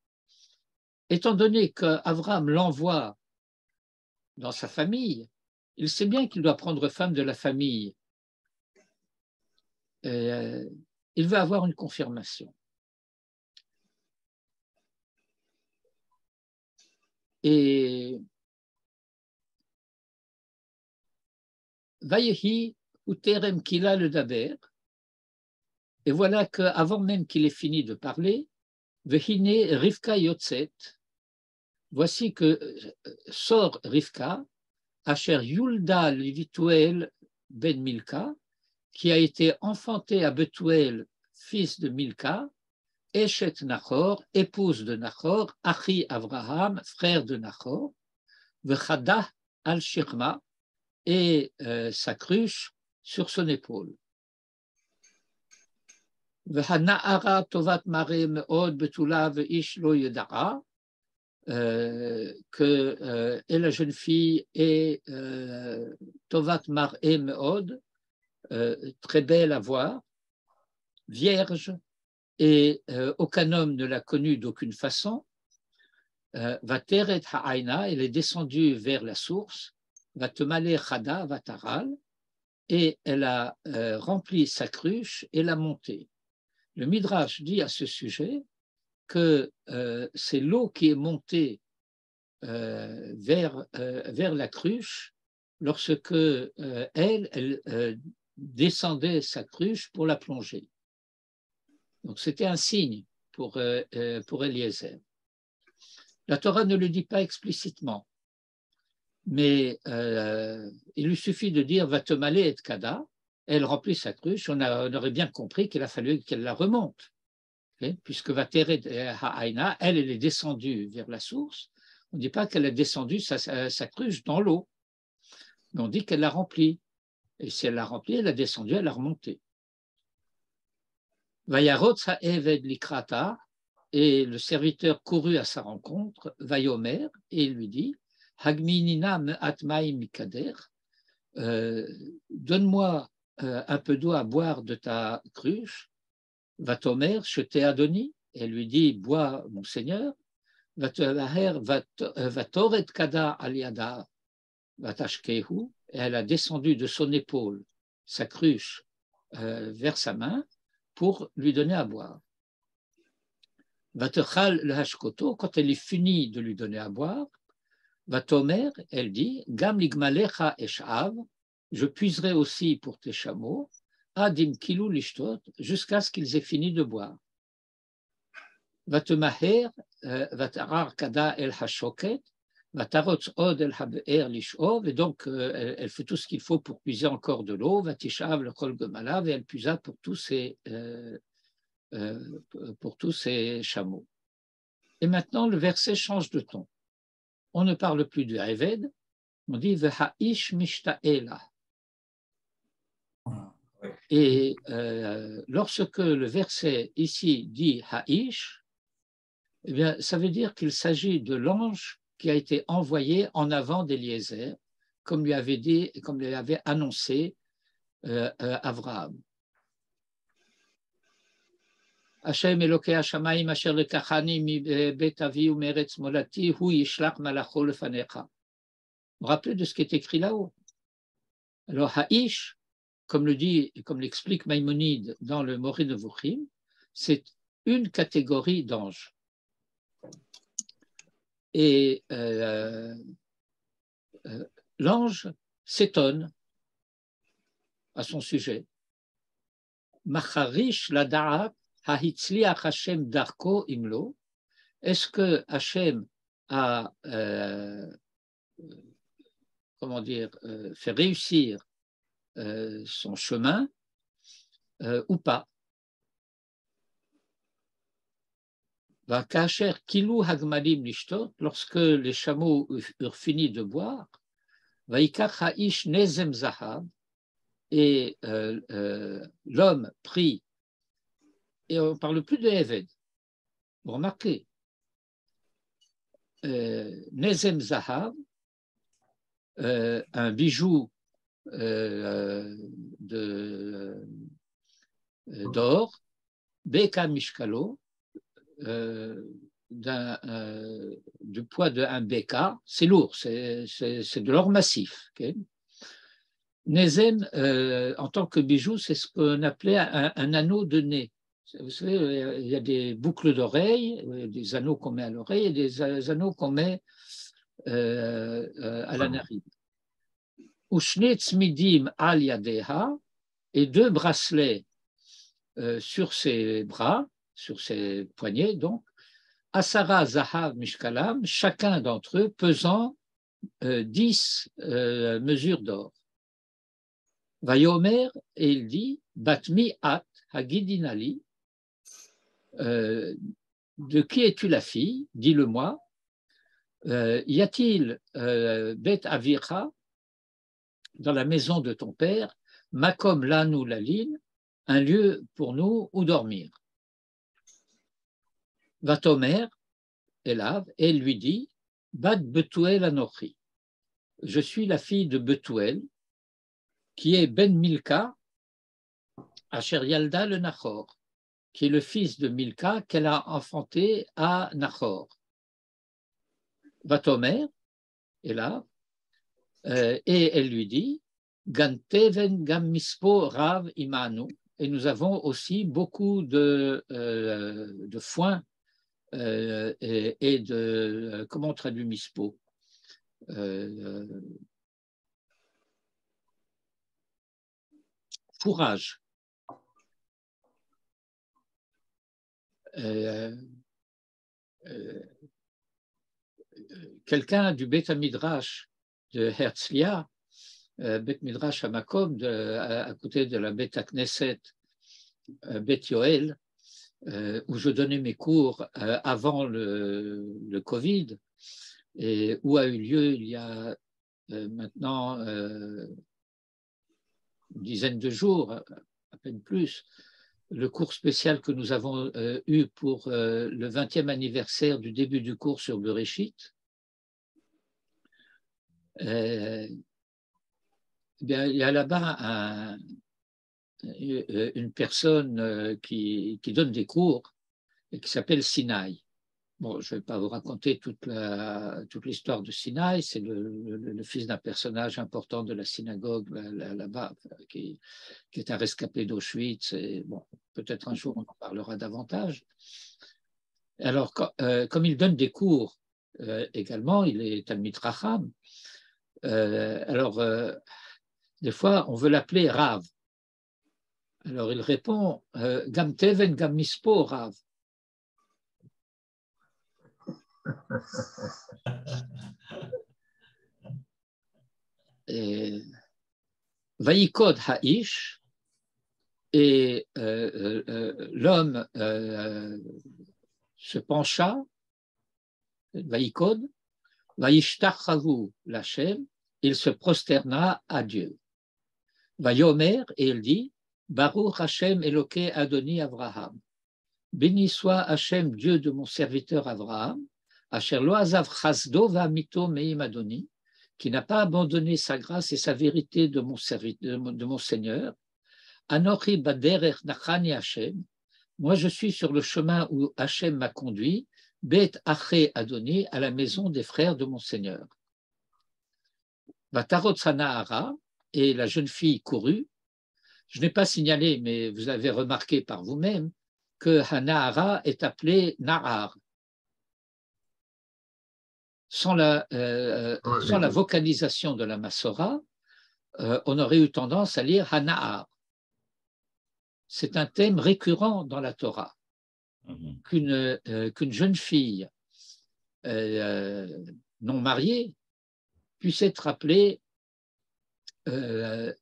Étant donné qu'Avram l'envoie dans sa famille, il sait bien qu'il doit prendre femme de la famille. il veut avoir une confirmation. Et Vayehi Uterem Kila voilà qu'avant même qu'il ait fini de parler, Rivka voici que euh, sort Rivka, Asher Yulda Levituel ben Milka, qui a été enfanté à Betuel, fils de Milka, Eshet Nachor, épouse de Nachor, Achi Avraham, frère de Nachor, Vechada al-Shirma, et euh, sa cruche sur son épaule. tovat euh, que euh, la jeune fille est tovat mar'e me'od, très belle à voir, vierge, et aucun homme ne l'a connue d'aucune façon. Va teret ha'aina, elle est descendue vers la source, Vatemale Chada Vataral, et elle a euh, rempli sa cruche et l'a montée. Le Midrash dit à ce sujet que euh, c'est l'eau qui est montée euh, vers, la cruche lorsque elle descendait sa cruche pour la plonger. Donc c'était un signe pour, pour Eliezer. La Torah ne le dit pas explicitement, mais euh, il lui suffit de dire va te et kada, elle remplit sa cruche, on, aurait bien compris qu'il a fallu qu'elle la remonte, puisque va ha'aina, elle, elle est descendue vers la source, on ne dit pas qu'elle a descendu sa, cruche dans l'eau, mais on dit qu'elle l'a remplie. Et si elle l'a remplie, elle a descendu, elle a remonté. Eved likrata, et le serviteur courut à sa rencontre, Vayomer, et lui dit Hagminina mikader, euh, donne-moi euh, un peu d'eau à boire de ta cruche. Vatomer, je Adoni, et lui dit, bois, mon Seigneur. Vatoret kada aliada vatashkehu, et elle a descendu de son épaule sa cruche euh, vers sa main pour lui donner à boire. Vatechal le hashkoto, quand elle est finie de lui donner à boire, Vatomer, elle dit, Gam ligmalecha eshav, je puiserai aussi pour tes chameaux, adim kilu lishtot, jusqu'à ce qu'ils aient fini de boire. Vatemaher, euh, vatarar kada el hashoket, haber lishov, et donc euh, elle fait tout ce qu'il faut pour puiser encore de l'eau, vatishav le kol gemalav, et elle puisa pour tous ses, euh, pour tous ses chameaux. Et maintenant, le verset change de ton on ne parle plus de Eved, on dit Veha'ish Mishta'ela. Et euh, lorsque le verset ici dit Ha'ish, eh bien, ça veut dire qu'il s'agit de l'ange qui a été envoyé en avant d'Éliézer, comme lui avait dit et comme lui avait annoncé euh, euh, Avraham. Vous rappelez de ce qui est écrit là-haut? Alors Ha'ish, comme le dit et comme l'explique Maïmonide dans le Moré de Vuchim, c'est une catégorie d'anges. Et euh, euh, l'ange s'étonne à son sujet. Macharish la Hashem Darko Imlo, est-ce que Hachem a euh, comment dire, fait réussir son chemin ou pas? Kilu Hagmalim Nishtot, lorsque les chameaux eurent fini de boire, Vaikach Haish Nezem Zahab, et l'homme prit et on ne parle plus de Eved. Vous remarquez, euh, Nezem Zahav, euh, un bijou euh, euh, d'or, Beka Mishkalo, euh, euh, du poids d'un Beka, c'est lourd, c'est, de l'or massif. ok? Nezem, euh, en tant que bijou, c'est ce qu'on appelait un, anneau de nez. Vous savez, il y a des boucles d'oreilles, des anneaux qu'on met à l'oreille et des anneaux qu'on met euh, euh, à la narine. Midim al et deux bracelets euh, sur ses bras, sur ses poignets, donc, Asara Zahav Mishkalam, chacun d'entre eux pesant euh, 10 euh, mesures d'or. Vayomer, et il dit, Batmi at Hagidinali, euh, de qui es-tu la fille? Dis-le-moi. Y a-t-il Bet Avira dans la maison de ton père, Makom Lanou Lalil, un lieu pour nous où dormir? Vatomer, Elav, et lui dit Bat Betuel Anochi. Je suis la fille de Betuel, qui est Ben Milka, Asher Yalda le Nachor, qui est le fils de Milka qu'elle a enfanté à Nachor. Vatomer, Elav, euh, et elle lui dit Ganteven Gamispo Rav Imanu. Et nous avons aussi beaucoup de, euh, de foin euh, et, de. Comment on traduit Mispo? Euh, Fourrage. Quelqu'un du Beth Midrash de Herzliya, euh, Bet Midrash Hamakom, de, à, à, côté de la Bet Knesset, euh, Bet Yoel, euh, où je donnais mes cours euh, avant le, Covid, et où a eu lieu il y a euh, maintenant une dizaine de jours, à peine plus, le cours spécial que nous avons eu pour le 20e anniversaire du début du cours sur Bereshit. Euh, bien, il y a là-bas un, une personne qui, qui, donne des cours et qui s'appelle Sinaï. Bon, je ne vais pas vous raconter toute, la, toute l'histoire de Sinaï, c'est le, fils d'un personnage important de la synagogue là-bas, qui, qui, est un rescapé d'Auschwitz, et bon, peut-être un jour on en parlera davantage. Alors, euh, comme il donne des cours euh, également, il est Talmid Racham, euh, alors, euh, des fois, on veut l'appeler Rav. Alors, il répond euh, Gam Teven, Gam Mispo, Rav. Vaïkod Ha'ish, et euh, euh, l'homme euh, se pencha, Vaïkod, Vaishtachavu Lachem, il se prosterna à Dieu. Vayomer, et il dit, Baruch Hashem Eloke Adoni Avraham. Béni soit Hashem, Dieu de mon serviteur Abraham, Asher Loazav Chasdo va mito meim Adoni, qui n'a pas abandonné sa grâce et sa vérité de mon, serviteur, de mon Seigneur. Anochi Baderer Nachani Hashem. Moi, je suis sur le chemin où Hashem m'a conduit, Bet Aché Adoni, à la maison des frères de mon Seigneur. Vatarot Sanahara, et la jeune fille courut. Je n'ai pas signalé, mais vous avez remarqué par vous-même que Hanahara est appelé Nahar. Sans la, euh, ouais, sans la vocalisation de la Massora, euh, on aurait eu tendance à lire Hanahar. C'est un thème récurrent dans la Torah qu'une euh, qu'une jeune fille euh, non mariée puisse être appelée euh,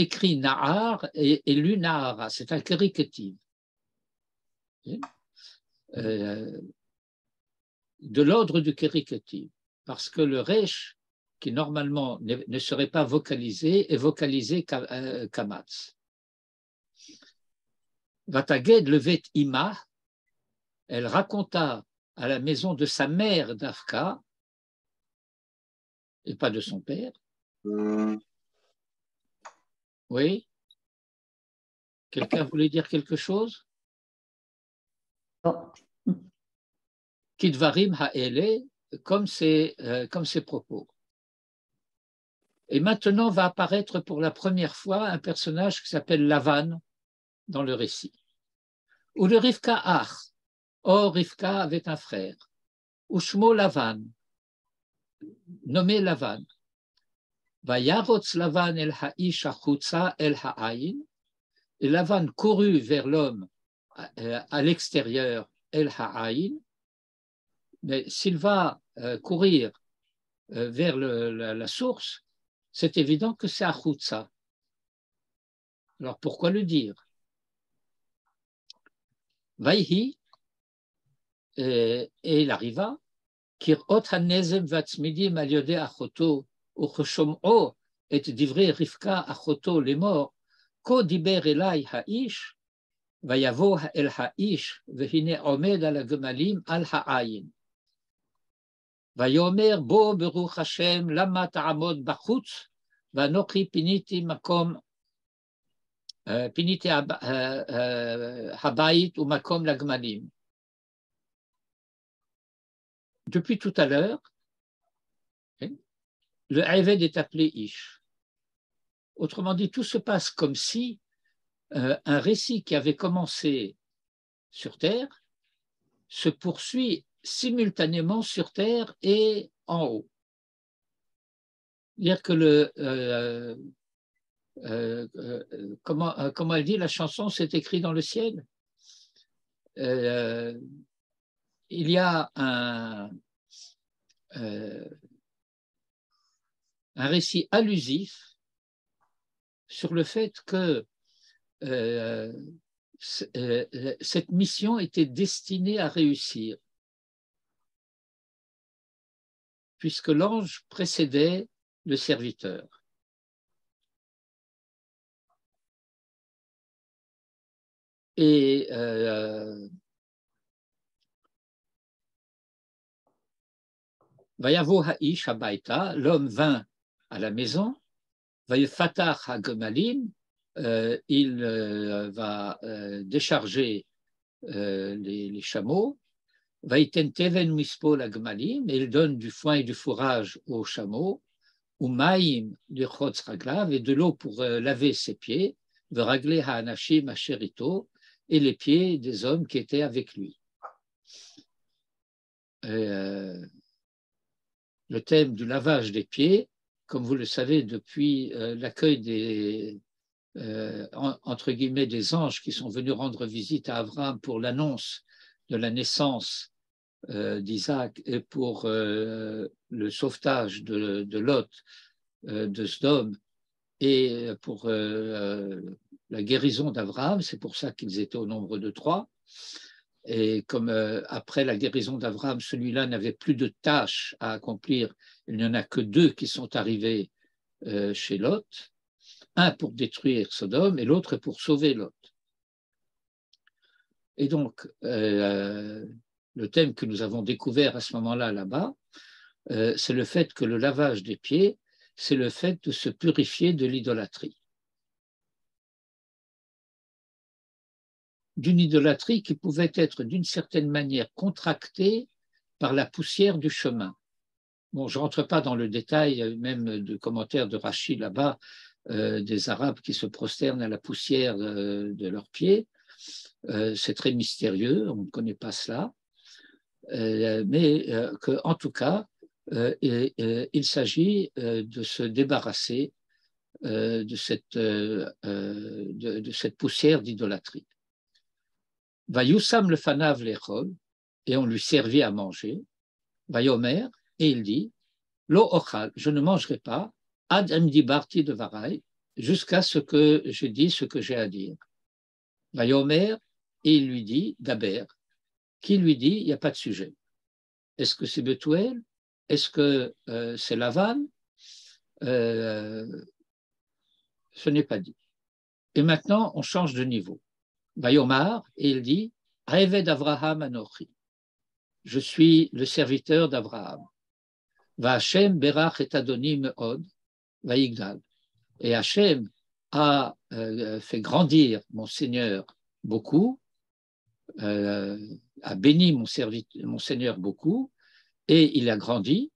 écrit Nahar et, et lu Nahara. C'est un caricatif. Euh, de l'ordre du caricatif. Parce que le Resh, qui normalement ne, ne serait pas vocalisé, est vocalisé Kamatz. Vataged levet ima, elle raconta à la maison de sa mère d'Afka et pas de son père. Oui Quelqu'un voulait dire quelque chose? Kidvarim ha'ele, comme ses, euh, comme propos. Et maintenant va apparaître pour la première fois un personnage qui s'appelle Lavan dans le récit. Ou le Rivka Ach. Or, Rivka avait un frère. Ushmo Lavan, nommé Lavan. Vayarotz Lavan el ha'ish el ha'ayin. Et Lavan courut vers l'homme euh, à l'extérieur, el ha'ayin. Mais s'il va euh, courir euh, vers la, source, c'est évident que c'est Achutza. Alors pourquoi le dire? Vaihi, et il arriva, kirot hanezem vatzmidim al yode achoto, וכשומעו את דברי רבקה אחותו לאמור, כה דיבר אלי האיש, ויבוא אל האיש, והנה עומד על הגמלים על העין. ויאמר בוא ברוך השם, למה תעמוד בחוץ? ואנוכי פיניתי מקום, אה, פיניתי אה, אה, הבית ומקום לגמלים. Depuis tout à l'heure, le Eved est appelé Ish. Autrement dit, tout se passe comme si euh, un récit qui avait commencé sur Terre se poursuit simultanément sur Terre et en haut. Dire que le euh, euh, comment, comment elle dit la chanson s'est écrit dans le ciel. il y a un, un récit allusif sur le fait que cette mission était destinée à réussir. puisque l'ange précédait le serviteur. Et euh, Vayavo Ha'ish l'homme vint à la maison, euh, il euh, va euh, décharger les, chameaux, il donne du foin et du fourrage aux chameaux, ou maïm et de l'eau pour laver ses pieds, et les pieds des hommes qui étaient avec lui. Le thème du lavage des pieds, comme vous le savez, depuis euh, l'accueil des, euh, entre guillemets, des anges qui sont venus rendre visite à Abraham pour l'annonce de la naissance euh, d'Isaac et pour le sauvetage de, Lot, de Sdom, et pour la guérison d'Abraham, c'est pour ça qu'ils étaient au nombre de trois. Et comme après la guérison d'Abraham, celui-là n'avait plus de tâches à accomplir, il n'y en a que deux qui sont arrivés chez Lot, un pour détruire Sodome et l'autre pour sauver Lot. Et donc, euh, le thème que nous avons découvert à ce moment-là là-bas, euh, c'est le fait que le lavage des pieds, c'est le fait de se purifier de l'idolâtrie. D'une idolâtrie qui pouvait être d'une certaine manière contractée par la poussière du chemin. Bon, je ne rentre pas dans le détail même de commentaires de Rachid là-bas, euh, des Arabes qui se prosternent à la poussière de leurs pieds, euh, c'est très mystérieux, on ne connaît pas cela, euh, mais euh, qu'en tout cas, il, s'agit de se débarrasser de, cette poussière d'idolâtrie. Vayusam le fanav et on lui servit à manger. Vayomer, et il dit, Lo ochal, je ne mangerai pas, ad emdibarti de varai, jusqu'à ce que je dise ce que j'ai à dire. Vayomer, et il lui dit, Daber, qui lui dit, il n'y a pas de sujet. Est-ce que c'est Betuel? Est-ce que euh, c'est Laval? Euh, Ce n'est pas dit. Et maintenant, on change de niveau. Bayomar, et il dit, Anochi. Je suis le serviteur d'Abraham. Va Hashem berach et adonim od, va yigdal. Et Hachem a euh, fait grandir mon Seigneur beaucoup, euh, a béni mon, mon Seigneur beaucoup, et il a grandi,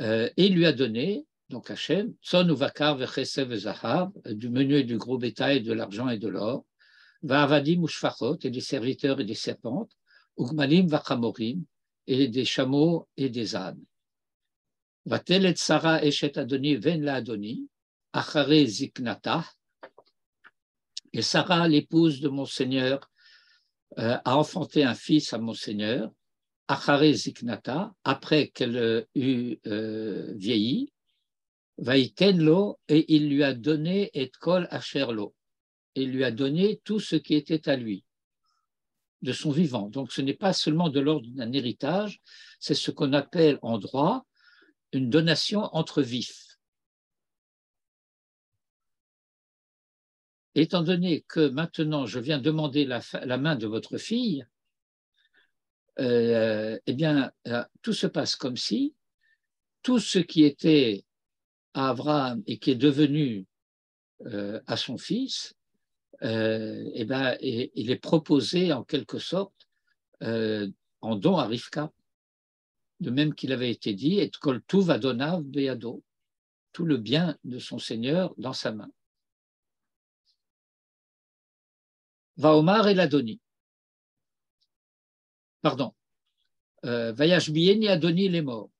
euh, et lui a donné, donc Hachem, son vechesev zahav, du menu et du gros bétail, de l'argent et de l'or, va avadim ushfachot, et des serviteurs et des serpentes, ugmalim vachamorim, et des chameaux et des ânes. Va telet Sarah eshet adoni ven la adoni, achare ziknata, et Sarah, l'épouse de mon Seigneur, euh, a enfanté un fils à mon Seigneur, Achare Ziknata, après qu'elle eut euh, vieilli, Vaitenlo, et il lui a donné et kol asherlo. Il lui a donné tout ce qui était à lui, de son vivant. Donc ce n'est pas seulement de l'ordre d'un héritage, c'est ce qu'on appelle en droit une donation entre vifs. Étant donné que maintenant je viens demander la main de votre fille, euh, eh bien, euh, tout se passe comme si tout ce qui était à Abraham et qui est devenu euh, à son fils, eh bien, il est proposé en quelque sorte en don à Rivka, de même qu'il avait été dit, et beado, tout le bien de son Seigneur dans sa main. Va Omar et l'Adoni. Pardon, euh, ni Adoni les morts.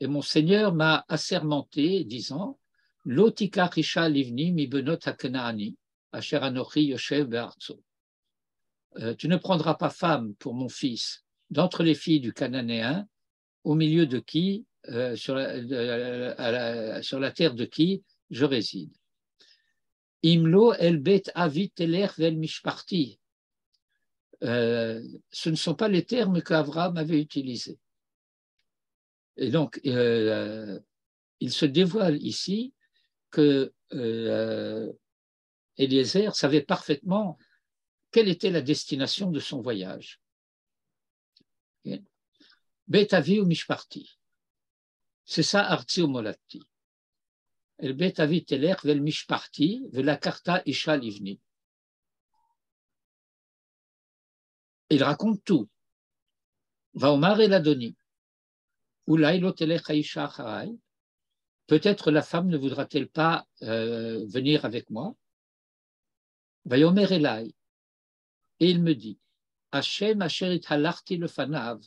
Et mon Seigneur m'a assermenté, disant Lotika Risha Livni mi benot asher anochi yoshev euh, Tu ne prendras pas femme pour mon fils d'entre les filles du Cananéen, au milieu de qui, euh, sur, la, terre de qui je réside. Imlo el bet avit vel mishparti. Euh, ce ne sont pas les termes qu'Abraham avait utilisés. Et donc, il se dévoile ici que Eliezer savait parfaitement quelle était la destination de son voyage. Betavi ou Mishparti? C'est ça, Arti ou Molati. El Betavi teler vel Mishparti, vel la karta Isha Livni. Il raconte tout. Vaomar et l'Adoni. Peut-être la femme ne voudra-t-elle pas euh, venir avec moi? Vayomer Elai. Et il me dit Hachem, Asherit halarti le fanav.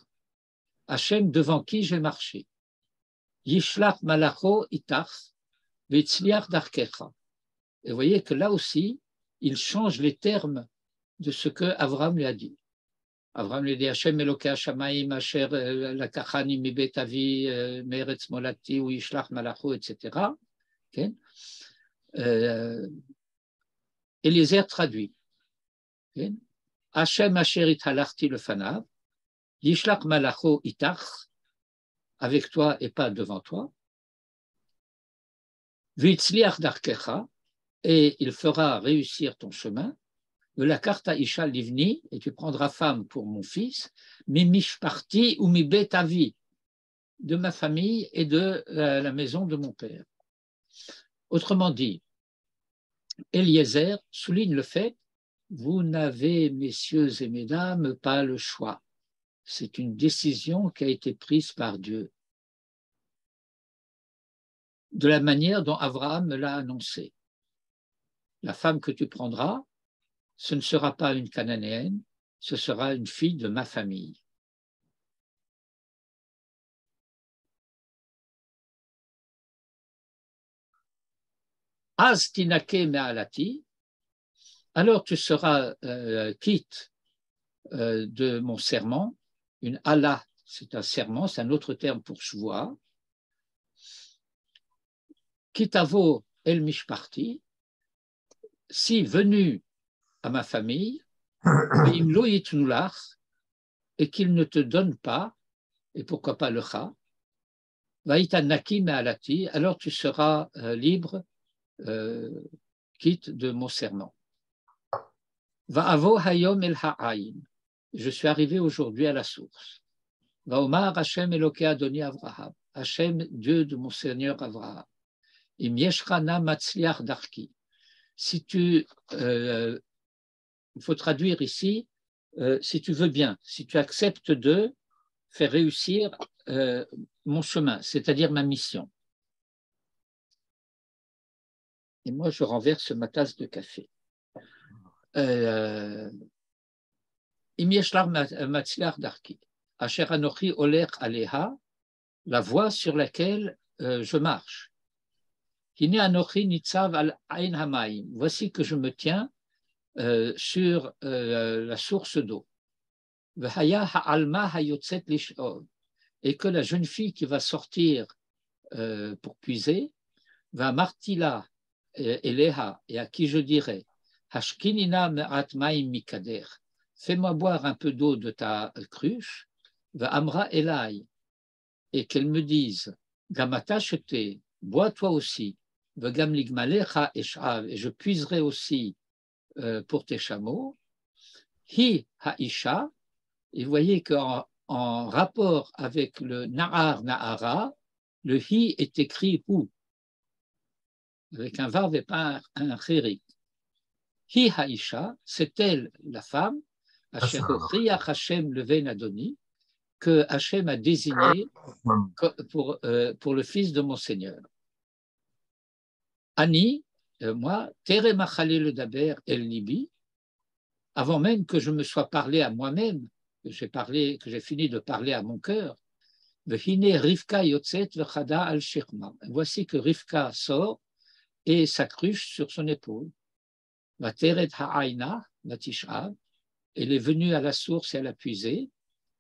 Hachem, devant qui j'ai marché? Yishlach malacho itach, vitzliach darkecha. Et vous voyez que là aussi, il change les termes de ce que Avram lui a dit. Abraham lui dit Hachem Eloke Hashamaim Asher euh, Lakachani Mibet Avi euh, Meretz Molati ou Ishlach Malachu, etc. Eliezer traduit. Hachem Asher Ithalarti le Fanav, Yishlach Malachu Itach, avec toi et pas devant toi. Vitzliach Darkecha, et il fera réussir ton chemin. De la carte à Isha Livni, et tu prendras femme pour mon fils, mi mishparti ou mi betavi, de ma famille et de la maison de mon père. Autrement dit, Eliezer souligne le fait, vous n'avez, messieurs et mesdames, pas le choix. C'est une décision qui a été prise par Dieu, de la manière dont Abraham l'a annoncé. La femme que tu prendras, ce ne sera pas une cananéenne, ce sera une fille de ma famille. Alors tu seras euh, quitte euh, de mon serment. Une Allah, c'est un serment, c'est un autre terme pour shvoa. Kitavo el mishparti, si venu à ma famille, et qu'il ne te donne pas, et pourquoi pas le cha, alors tu seras euh, libre, euh, quitte de mon serment. hayom el Je suis arrivé aujourd'hui à la source. Va Omar Hashem Eloke Adoni Avraham. Hachem, Dieu de mon Seigneur Abraham. Im yeshrana matzliach darki. Si tu, euh, il faut traduire ici, euh, si tu veux bien, si tu acceptes de faire réussir euh, mon chemin, c'est-à-dire ma mission. Et moi, je renverse ma tasse de café. Euh, aleha, la voie sur laquelle euh, je marche. Voici que je me tiens euh, sur euh, la source d'eau. Et que la jeune fille qui va sortir euh, pour puiser va martila eleha et à qui je dirai Hashkinina mikader. Fais-moi boire un peu d'eau de ta cruche. Amra elai et qu'elle me dise Gamata chete, bois toi aussi, et je puiserai aussi euh, pour tes chameaux. Hi haisha, et voyez qu'en en rapport avec le na'ar na'ara, le hi est écrit hu, avec un vav et pas un chérik. Hi haisha, c'est elle, la femme, Hashem le Adoni, que Hachem a désigné pour, euh, pour le fils de mon Seigneur. Ani, euh, moi, Tere le Daber El Libi, avant même que je me sois parlé à moi-même, que j'ai parlé, que j'ai fini de parler à mon cœur, Voici que Rivka sort et s'accruche sur son épaule. Teret Ha'aina, elle est venue à la source et à la puisée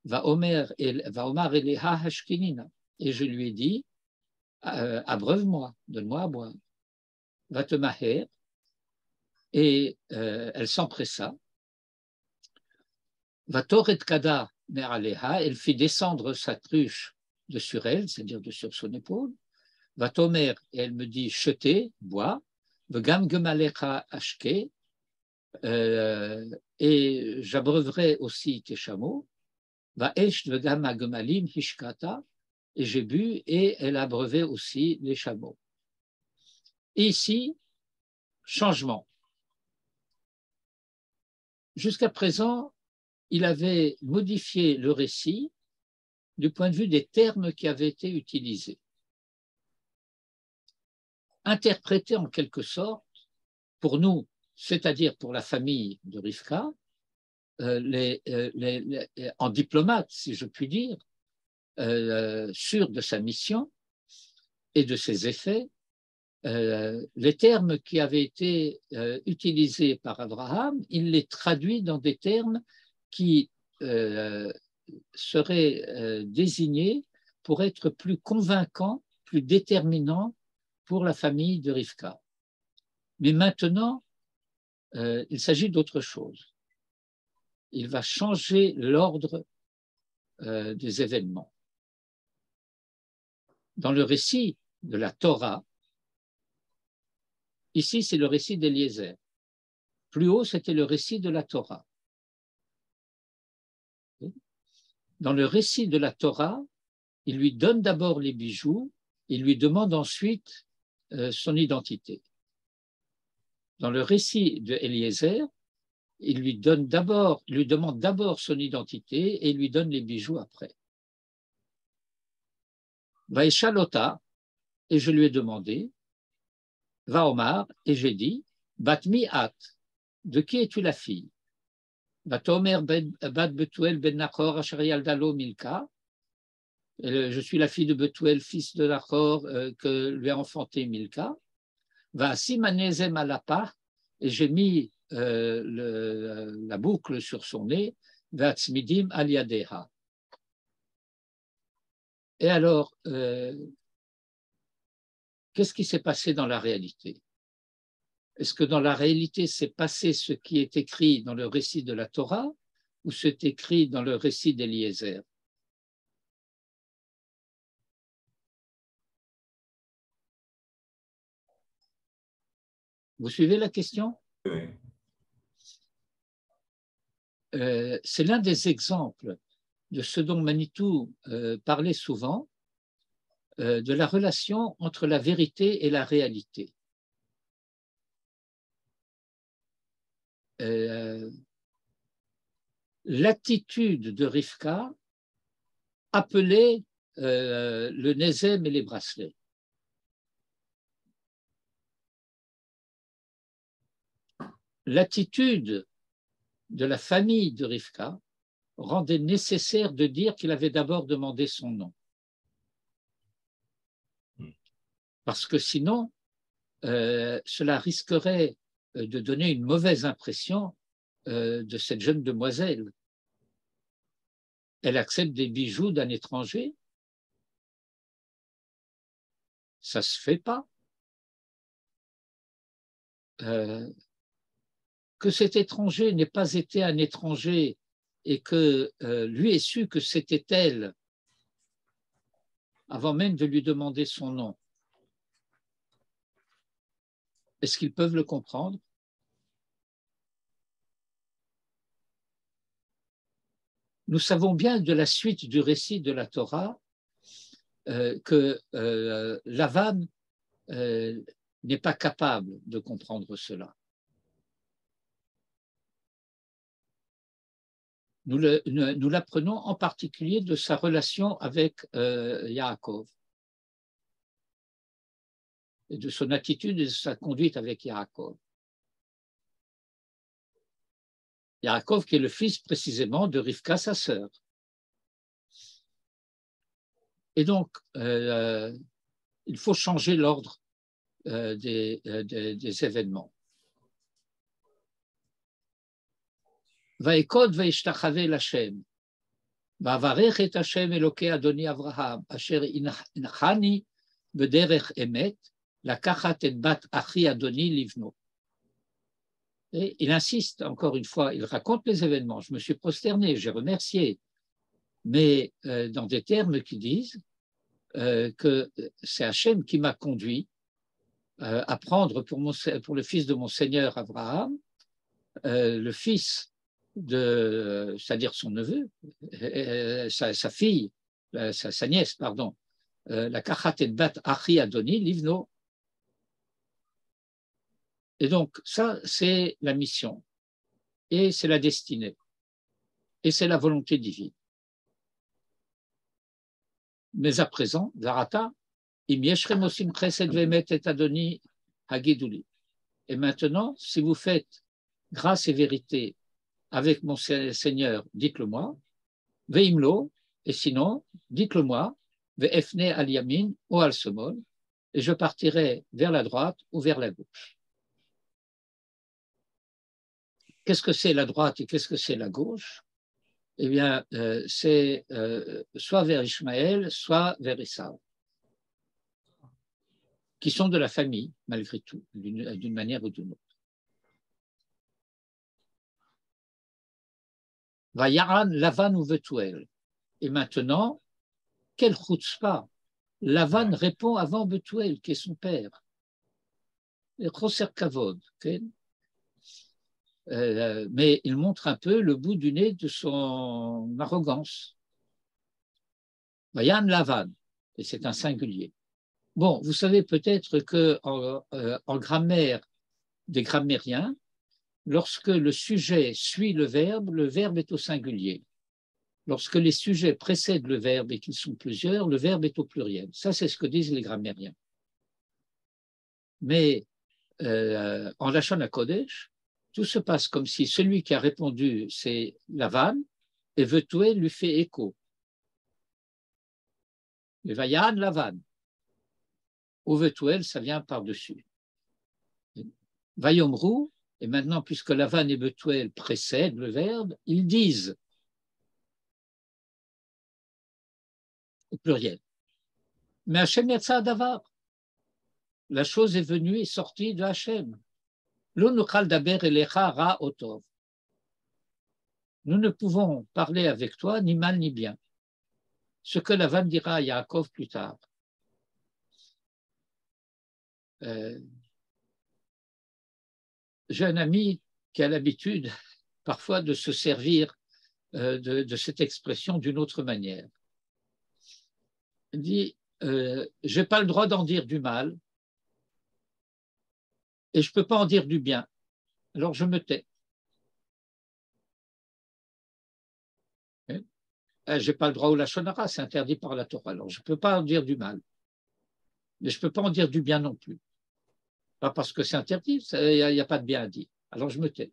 va Omer va Omar Hashkinina. Et je lui ai dit, euh, abreuve-moi, donne-moi à boire. Va te maher. Et euh, elle s'empressa. Va Toret Kada Meraleha. Elle fit descendre sa cruche de sur elle, c'est-à-dire de sur son épaule. Va Tomer. Et elle me dit, jetez, bois. Vegam Gemalecha Ashke. Euh, et j'abreuverai aussi tes chameaux hishkata, et j'ai bu, et elle a brevé aussi les chameaux. ici, changement. Jusqu'à présent, il avait modifié le récit du point de vue des termes qui avaient été utilisés. Interprété en quelque sorte, pour nous, c'est-à-dire pour la famille de Rivka, euh, euh, en diplomate, si je puis dire, euh, sûr de sa mission et de ses effets, les termes qui avaient été utilisés par Abraham, il les traduit dans des termes qui seraient désignés pour être plus convaincants, plus déterminants pour la famille de Rivka. Mais maintenant, il s'agit d'autre chose il va changer l'ordre euh, des événements. Dans le récit de la Torah, ici c'est le récit d'Eliezer. Plus haut, c'était le récit de la Torah. Dans le récit de la Torah, il lui donne d'abord les bijoux, il lui demande ensuite euh, son identité. Dans le récit de Eliezer, il lui demande d'abord son identité et lui donne les bijoux après. Va Chalota, et je lui ai demandé, va Omar, et j'ai dit, Batmi At, de qui es-tu la fille? Batomer ben, Bat Betuel ben Nachor Dalo Milka, je suis la fille de Betuel, fils de Nachor, euh, que lui a enfanté Milka. Va Simanezem Alapa, et j'ai mis euh, la boucle sur son nez, Vatsmidim aliadeha. Et alors, euh, qu'est-ce qui s'est passé dans la réalité? Est-ce que dans la réalité s'est passé ce qui est écrit dans le récit de la Torah ou c'est écrit dans le récit d'Eliezer? Vous suivez la question? Oui. Euh, c'est l'un des exemples de ce dont Manitou euh, parlait souvent, euh, de la relation entre la vérité et la réalité. L'attitude de Rivka appelait le nézem et les bracelets. L'attitude de la famille de Rivka rendait nécessaire de dire qu'il avait d'abord demandé son nom. Parce que sinon, euh, cela risquerait euh, de donner une mauvaise impression euh, de cette jeune demoiselle. Elle accepte des bijoux d'un étranger. Ça se fait pas. Que cet étranger n'ait pas été un étranger et que lui ait su que c'était elle avant même de lui demander son nom. Est-ce qu'ils peuvent le comprendre? Nous savons bien de la suite du récit de la Torah euh, que euh, Lavan euh, n'est pas capable de comprendre cela. Nous l'apprenons en particulier de sa relation avec Yaakov et de son attitude et de sa conduite avec Yaakov. Yaakov qui est le fils précisément de Rivka, sa sœur. Et donc, euh, il faut changer l'ordre euh, euh, des, événements. ויקוד וישתחווה לשם. ואברך את השם אלוקי אדוני אברהם, אשר הנחני בדרך אמת, et il insiste encore une fois, il raconte les événements. Je me suis prosterné, j'ai remercié, mais euh, dans des termes qui disent euh, que c'est Hachem qui m'a conduit euh, à prendre pour, mon, pour le fils de mon Seigneur Abraham, le fils de, c'est-à-dire son neveu, sa, sa, fille, sa, sa, nièce, pardon, la Kachat et Bat Achi Adoni, Livno, et donc, ça, c'est la mission. Et c'est la destinée. Et c'est la volonté divine. Mais à présent, Zarata, et maintenant, si vous faites grâce et vérité avec mon Seigneur, dites-le moi. Veimlo, et sinon, dites-le moi. Ve'efne al yamin ou al somol, et je partirai vers la droite ou vers la gauche qu'est-ce que c'est la droite et qu'est-ce que c'est la gauche? Eh bien, euh, c'est euh, soit vers Ishmaël, soit vers Esav, qui sont de la famille, malgré tout, d'une manière ou d'une autre. Vayaran, Lavan ou Betuel. Et maintenant, quel chutzpah Lavan répond avant Betuel, qui est son père. Kavod. Euh, mais il montre un peu le bout du nez de son arrogance. Yann Lavan, et c'est un singulier. Bon, vous savez peut-être que en, euh, en, grammaire des grammairiens, lorsque le sujet suit le verbe, le verbe est au singulier. Lorsque les sujets précèdent le verbe et qu'ils sont plusieurs, le verbe est au pluriel. Ça, c'est ce que disent les grammairiens. Mais euh, en lâchant la Kodesh, tout se passe comme si celui qui a répondu c'est Lavan et Vetoué lui fait écho. Le Vayan Lavan. Ou Vetuel, ça vient par-dessus. Vayomru, et maintenant, puisque Lavan et Vetuel précèdent le verbe, ils disent au pluriel. Mais Hachem Yatsa Davar. La chose est venue et sortie de Hachem. Nous ne pouvons parler avec toi ni mal ni bien. Ce que la femme dira à Yaakov plus tard. Euh, j'ai un ami qui a l'habitude parfois de se servir euh, de, cette expression d'une autre manière. Il dit euh, je n'ai pas le droit d'en dire du mal et je ne peux pas en dire du bien. Alors je me tais. Euh, je n'ai pas le droit au lachonara, c'est interdit par la Torah. Alors je ne peux pas en dire du mal, mais je ne peux pas en dire du bien non plus. Pas parce que c'est interdit, il n'y a, pas de bien à dire. Alors je me tais.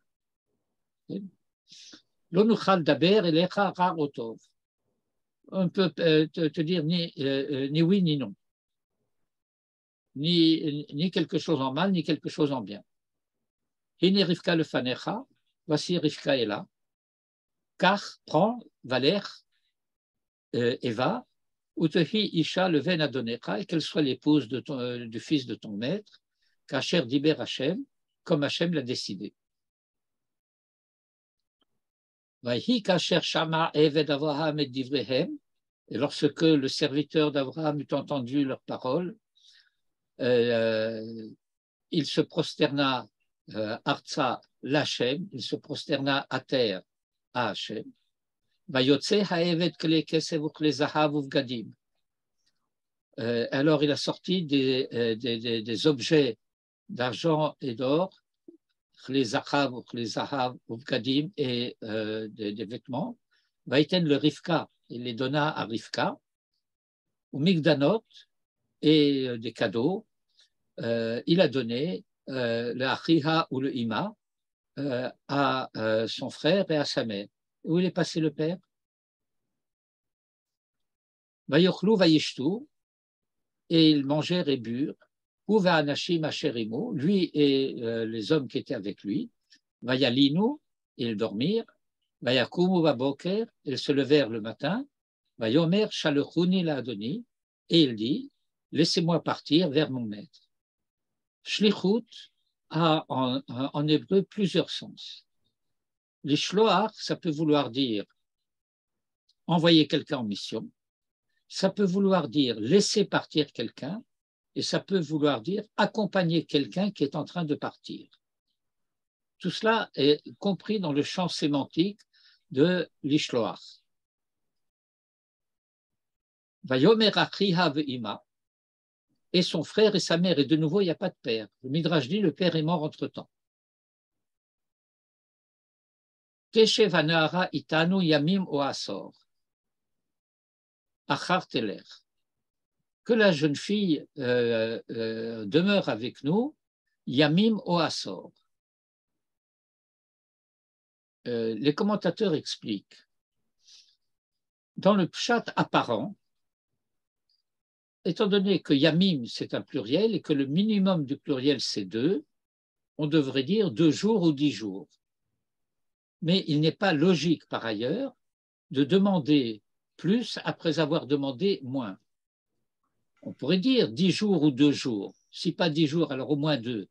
L'onuchal daber otov. On ne peut euh, te, dire ni, euh, ni oui ni non. Ni, ni quelque chose en mal, ni quelque chose en bien. Hine Rivka le fanecha, voici Rivka est là. Car prends, Valère, euh, Eva, Utehi Isha le ven et qu'elle soit l'épouse du fils de ton maître, Kacher Diber Hashem, comme Hashem l'a décidé. Et lorsque le serviteur d'Abraham eut entendu leurs paroles, euh, il se prosterna euh, Arza l'Hachem, il se prosterna à terre à Hachem. Euh, alors il a sorti des, euh, des, des objets d'argent et d'or, les zahav, les zahav, et euh, des, des, vêtements. Vaïten le Rivka, il les donna à Rivka, ou Migdanot, et euh, des cadeaux. Euh, il a donné le Achiha ou le Ima à son frère et à sa mère. Où il est passé le père? Vayochlu Vayishtu, et ils mangèrent et burent lui et euh, les hommes qui étaient avec lui, Vayalinu, ils dormirent, Vayakumu Vaboker, ils se levèrent le matin, Vayomer Shalechuni la Adoni, et il dit, laissez-moi partir vers mon maître. Shlichut a en, hébreu plusieurs sens. Les shloach, ça peut vouloir dire envoyer quelqu'un en mission, ça peut vouloir dire laisser partir quelqu'un, et ça peut vouloir dire accompagner quelqu'un qui est en train de partir. Tout cela est compris dans le champ sémantique de l'Ishloach. Et son frère et sa mère, et de nouveau, il n'y a pas de père. Le Midrash dit le père est mort entre-temps. itanu yamim oasor. Achar que la jeune fille euh, euh, demeure avec nous, Yamim Oasor. Euh, les commentateurs expliquent. Dans le pshat apparent, étant donné que Yamim c'est un pluriel et que le minimum du pluriel c'est deux, on devrait dire deux jours ou dix jours. Mais il n'est pas logique par ailleurs de demander plus après avoir demandé moins on pourrait dire dix jours ou deux jours. Si pas dix jours, alors au moins deux.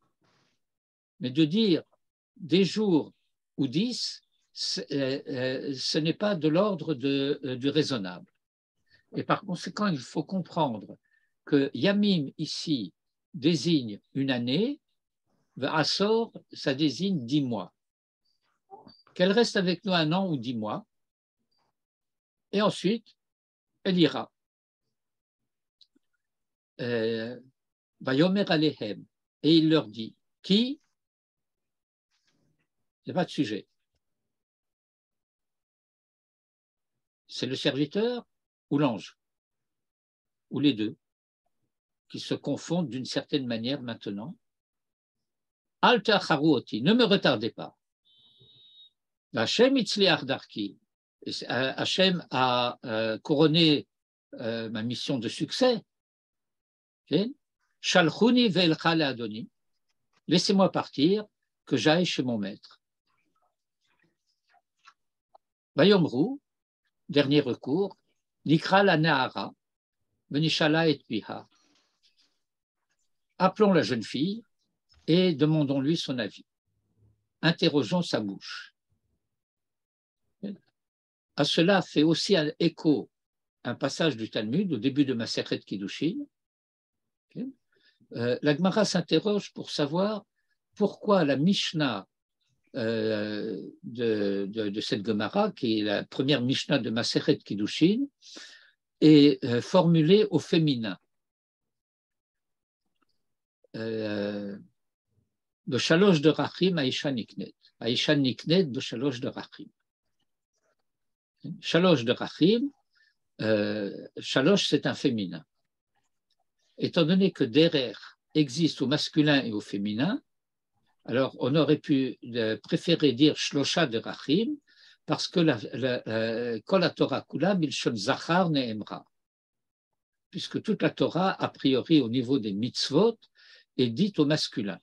Mais de dire des jours ou dix, euh, euh, ce n'est pas de l'ordre euh, du raisonnable. Et par conséquent, il faut comprendre que Yamim ici désigne une année, Assor, ça désigne dix mois. Qu'elle reste avec nous un an ou dix mois, et ensuite, elle ira. Euh, Alehem, et il leur dit Qui? Il n'y a pas de sujet. C'est le serviteur ou l'ange? Ou les deux? Qui se confondent d'une certaine manière maintenant. Alta Haruoti, ne me retardez pas. Hachem Darki. Hachem a euh, couronné euh, ma mission de succès Shalchuni. Laissez-moi partir, que j'aille chez mon maître. Vayomru, dernier recours, Nikra la Nahara, et Biha. Appelons la jeune fille et demandons-lui son avis. Interrogeons sa bouche. À cela fait aussi écho un passage du Talmud au début de ma Kiddushin, Hein? Euh, la Gemara s'interroge pour savoir pourquoi la Mishnah euh, de, cette Gemara, qui est la première Mishnah de Maseret Kiddushin, est euh, formulée au féminin. Le shalosh de Rachim, Aisha Niknet. Aisha Niknet, le shalosh de Rachim. Hein? Shalosh de Rachim, shalosh c'est un féminin. Étant donné que derrière existe au masculin et au féminin, alors on aurait pu préférer dire shlosha de rachim parce que la, Torah zachar. Puisque toute la Torah, a priori au niveau des mitzvot, est dite au masculin.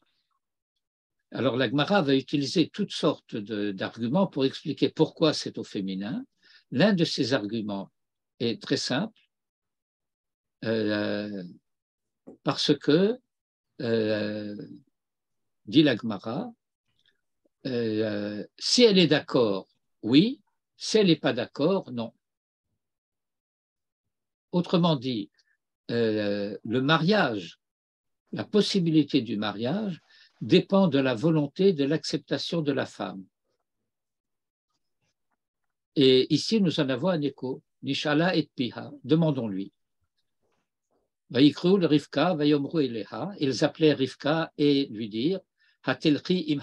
Alors la Gemara va utiliser toutes sortes d'arguments pour expliquer pourquoi c'est au féminin. L'un de ces arguments est très simple, euh, parce que, euh, dit la Gemara, euh, si elle est d'accord, oui, si elle n'est pas d'accord, non. Autrement dit, le mariage, la possibilité du mariage dépend de la volonté, de l'acceptation de la femme. Et ici, nous en avons un écho. Nishala et Piha, demandons-lui. le Rivka, Vayomru Eleha, ils appelaient Rivka et lui dire Hatelchi im.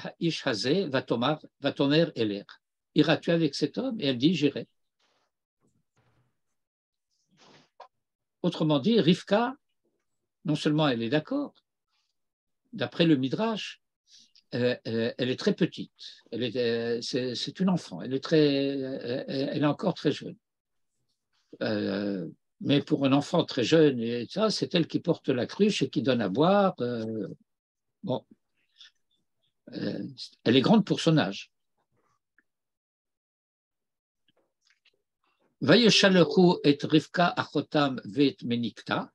Iras-tu avec cet homme? Et elle dit J'irai. Autrement dit, Rivka, non seulement elle est d'accord, d'après le Midrash, euh, euh, elle est très petite. Euh, c'est, une enfant. Elle est encore très jeune. Mais pour un enfant très jeune, ça, c'est elle qui porte la cruche et qui donne à boire. bon, elle est grande pour son âge. et Rivka achotam vet menikta,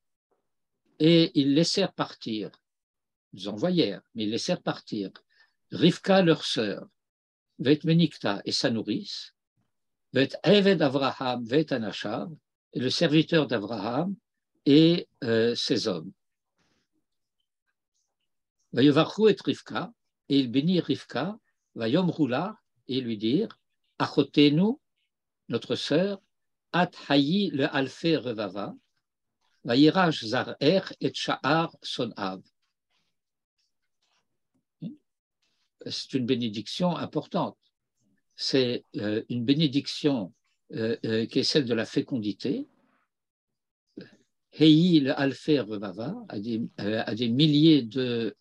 et ils laissèrent partir ils envoyèrent, mais ils laissèrent partir Rivka, leur sœur, Vet Menikta et sa nourrice, Vet Eved Avraham, Vet Anashav, le serviteur d'Abraham et euh, ses hommes. Vayovarchu et Rivka, et il bénit Rivka, Vayom Roula, et lui dire Achotenu, notre sœur, At Hayi le Alfe Revava, Vayiraj Zar Er et Sha'ar Son Av. c'est une bénédiction importante. C'est euh, une bénédiction qui est celle de la fécondité. Hei le alfer revava, à des, à des milliers de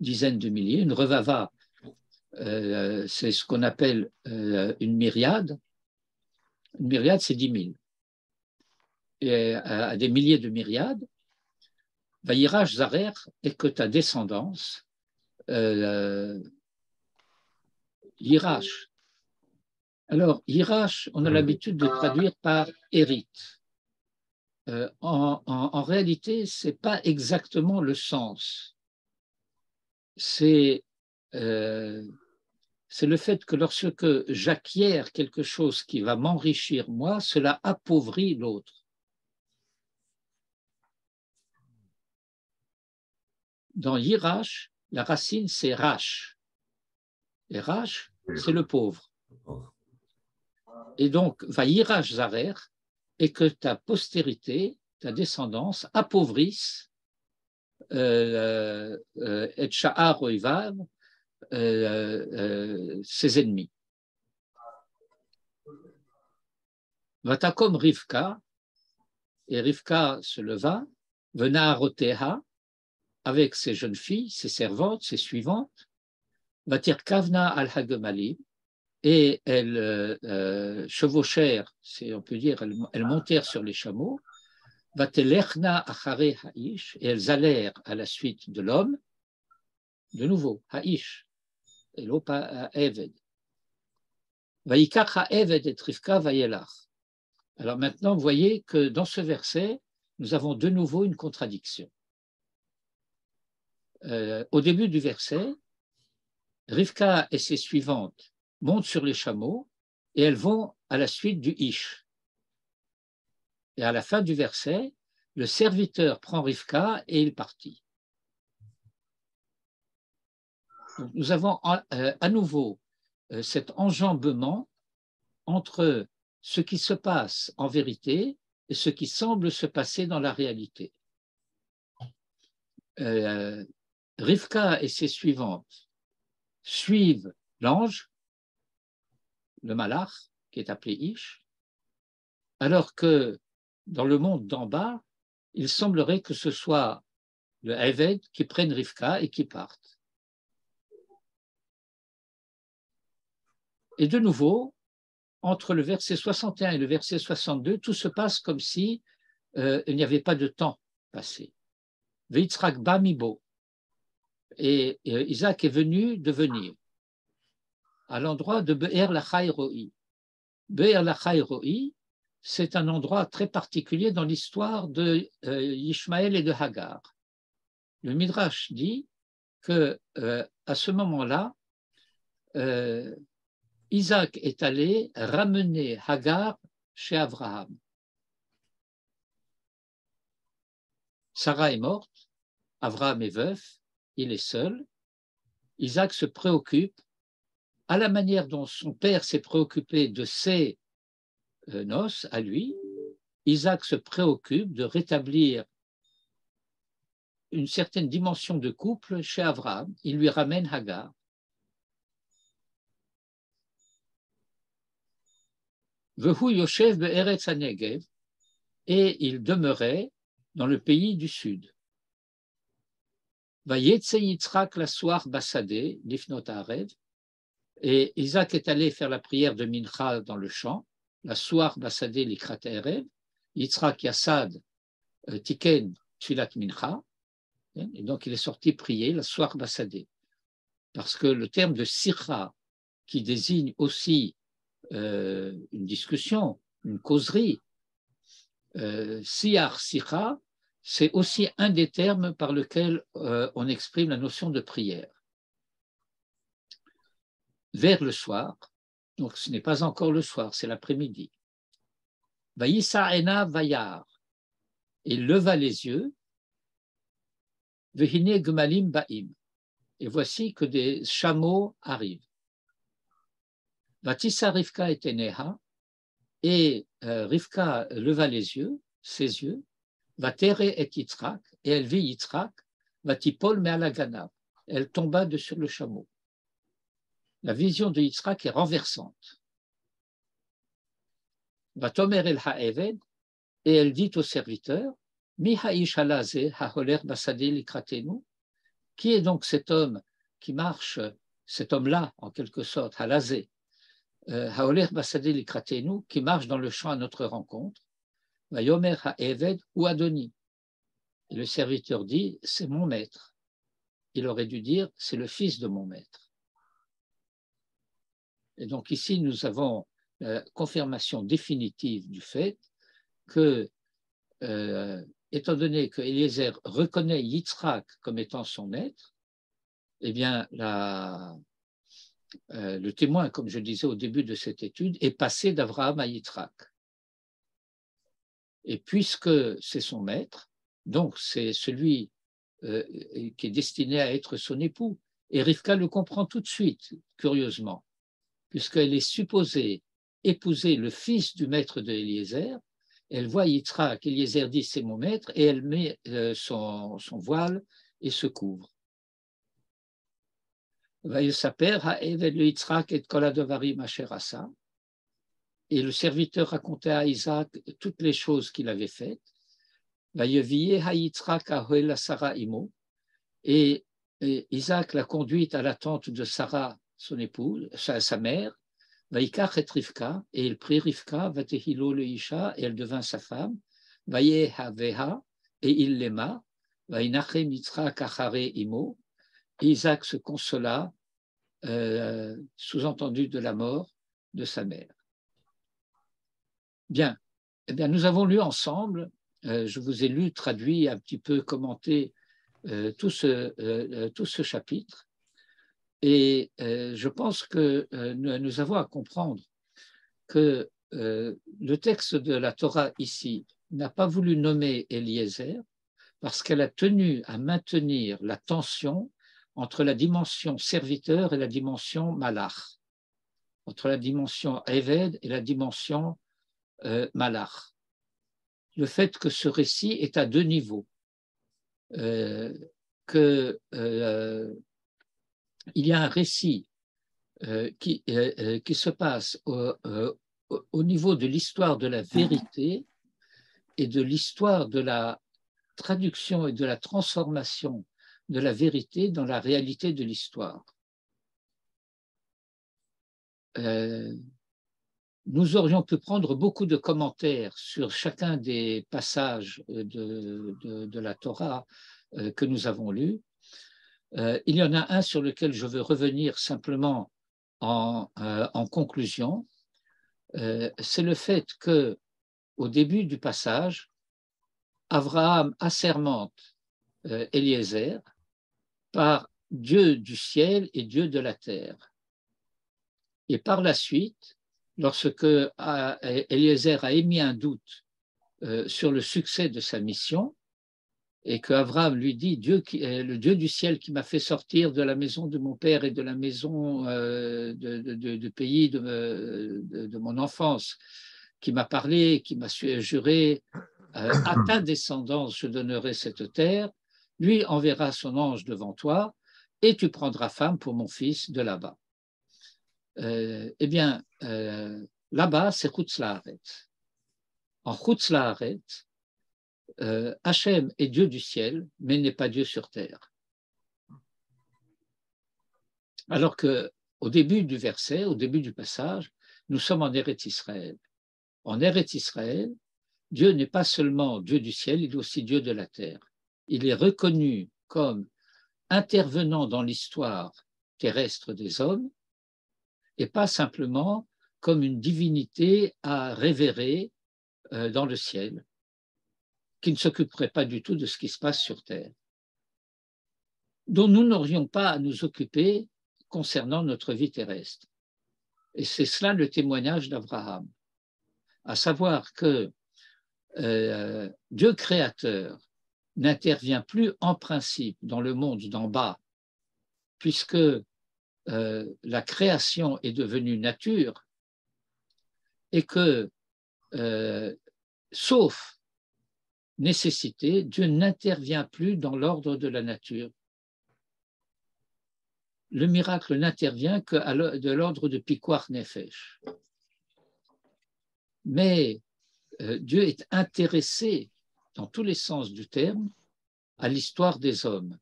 dizaines de milliers. Une revava, c'est ce qu'on appelle une myriade. Une myriade, c'est dix mille. Et à, des milliers de myriades, Vaïraj Zarer, et que ta descendance euh. Alors, Hirash, on a l'habitude de traduire par hérite. Euh, en, réalité, ce n'est pas exactement le sens. C'est euh, le fait que lorsque j'acquiers quelque chose qui va m'enrichir moi, cela appauvrit l'autre. Dans Hirash, la racine, c'est Rach. Et Rach, c'est le pauvre. Et donc, va Yirach Zarer, et que ta postérité, ta descendance, appauvrisse euh, euh, et Sha'ar euh, ses ennemis. Vatakom Rivka, et Rivka se leva, vena Roteha, avec ses jeunes filles, ses servantes, ses suivantes, Vatir Kavna al Hagemalim, et elles euh, euh, chevauchèrent, on peut dire, elles, montèrent sur les chameaux, et elles allèrent à la suite de l'homme, de nouveau, Ha'ish, et l'opa Eved. Eved et. Alors maintenant, vous voyez que dans ce verset, nous avons de nouveau une contradiction. Euh, au début du verset, Rivka et ses suivantes montent sur les chameaux et elles vont à la suite du Ish. Et à la fin du verset, le serviteur prend Rivka et il partit. nous avons euh, à nouveau euh, cet enjambement entre ce qui se passe en vérité et ce qui semble se passer dans la réalité. euh, Rivka et ses suivantes suivent l'ange, le malach, qui est appelé Ish, alors que dans le monde d'en bas, il semblerait que ce soit le Eved qui prenne Rivka et qui parte. Et de nouveau, entre le verset 61 et le verset 62, tout se passe comme si euh, il n'y avait pas de temps passé. Veitzrak Bamibo. Et euh, Isaac est venu devenir à l'endroit de Be'er Lachai Roi. Be'er c'est un endroit très particulier dans l'histoire de euh, et de Hagar. Le Midrash dit que euh, à ce moment-là, euh, Isaac est allé ramener Hagar chez Abraham. Sarah est morte, Abraham est veuf, il est seul. Isaac se préoccupe, à la manière dont son père s'est préoccupé de ses euh, noces à lui, Isaac se préoccupe de rétablir une certaine dimension de couple chez Abraham. Il lui ramène Hagar. Et il demeurait dans le pays du sud. Yitzhak la soir Lifnot et Isaac est allé faire la prière de Mincha dans le champ, la soir Bassadé Likrat Erev, Yitzhak Yassad euh, Tiken Tfilat Mincha, hein, et donc il est sorti prier la soir Bassadé. Parce que le terme de Sirha, qui désigne aussi euh, une discussion, une causerie. Euh, Sikha, c'est aussi un des termes par lesquels euh, on exprime la notion de prière. Vers le soir, donc ce n'est pas encore le soir, c'est l'après-midi. Vaïssa Ena Vayar, il leva les yeux, Vehine Gmalim Ba'im, et voici que des chameaux arrivent. Vatissa Rivka était Neha, et Rivka leva les yeux, ses yeux, Vatere et Yitzhak, et elle vit Yitzhak, Vatipol Me'alagana, elle tomba de sur le chameau. La vision de Yitzhak est renversante. El et elle dit au serviteur, likratenu, qui est donc cet homme qui marche, cet homme-là, en quelque sorte, halazé, euh, Haoler Basadé qui marche dans le champ à notre rencontre, le serviteur dit, c'est mon maître. Il aurait dû dire, c'est le fils de mon maître. Et donc ici, nous avons la confirmation définitive du fait que, euh, étant donné que Eliezer reconnaît Yitzhak comme étant son maître, eh bien, euh, le témoin, comme je disais au début de cette étude, est passé d'Abraham à Yitzhak. Et puisque c'est son maître, donc c'est celui euh, qui est destiné à être son époux. Et Rivka le comprend tout de suite, curieusement, puisqu'elle est supposée épouser le fils du maître de Eliezer. Elle voit Yitzhak, Eliezer dit c'est mon maître, et elle met euh, son voile et se couvre. Et le serviteur racontait à Isaac toutes les choses qu'il avait faites. Et Isaac l'a conduite à la tente de Sarah, son épouse, sa, mère. et il prit Rivka, Vatehilo le Isha, et elle devint sa femme. et il l'aima. imo, Isaac se consola, euh, sous-entendu de la mort de sa mère. Bien, eh bien nous avons lu ensemble, euh, je vous ai lu, traduit, un petit peu commenté euh, tout, ce, tout ce chapitre, et je pense que nous avons à comprendre que le texte de la Torah ici n'a pas voulu nommer Eliezer parce qu'elle a tenu à maintenir la tension entre la dimension serviteur et la dimension malach, entre la dimension Eved et la dimension euh, malach. Le fait que ce récit est à deux niveaux. Euh, qu'il y a un récit qui, qui, se passe au, au niveau de l'histoire de la vérité et de l'histoire de la traduction et de la transformation de la vérité dans la réalité de l'histoire. Euh, nous aurions pu prendre beaucoup de commentaires sur chacun des passages de, la Torah euh, que nous avons lus. Euh, il y en a un sur lequel je veux revenir simplement en, en conclusion. C'est le fait que au début du passage, Abraham assermente euh, Eliezer par Dieu du ciel et Dieu de la terre. Et par la suite, lorsque Eliezer a émis un doute euh, sur le succès de sa mission, et qu'Abraham lui dit Dieu le Dieu du ciel qui m'a fait sortir de la maison de mon père et de la maison euh, de, pays de, mon enfance, qui m'a parlé, qui m'a juré, euh, à ta descendance je donnerai cette terre, lui enverra son ange devant toi, et tu prendras femme pour mon fils de là-bas. Euh, eh bien, euh, là-bas, c'est Chutzlaharet. En Chutzlaharet, euh, Hachem est Dieu du ciel, mais n'est pas Dieu sur terre. Alors que au début du verset, au début du passage, nous sommes en Eretz Israël en Eretz Israël, Dieu n'est pas seulement Dieu du ciel, il est aussi Dieu de la terre. Il est reconnu comme intervenant dans l'histoire terrestre des hommes et pas simplement comme une divinité à révérer euh, dans le ciel, qui ne s'occuperait pas du tout de ce qui se passe sur terre, dont nous n'aurions pas à nous occuper concernant notre vie terrestre. Et c'est cela le témoignage d'Abraham à savoir que euh, Dieu créateur n'intervient plus en principe dans le monde d'en bas, puisque euh, la création est devenue nature et que, euh, sauf nécessité, Dieu n'intervient plus dans l'ordre de la nature. Le miracle n'intervient que de l'ordre de Piquar Nefesh mais euh, Dieu est intéressé, dans tous les sens du terme, à l'histoire des hommes.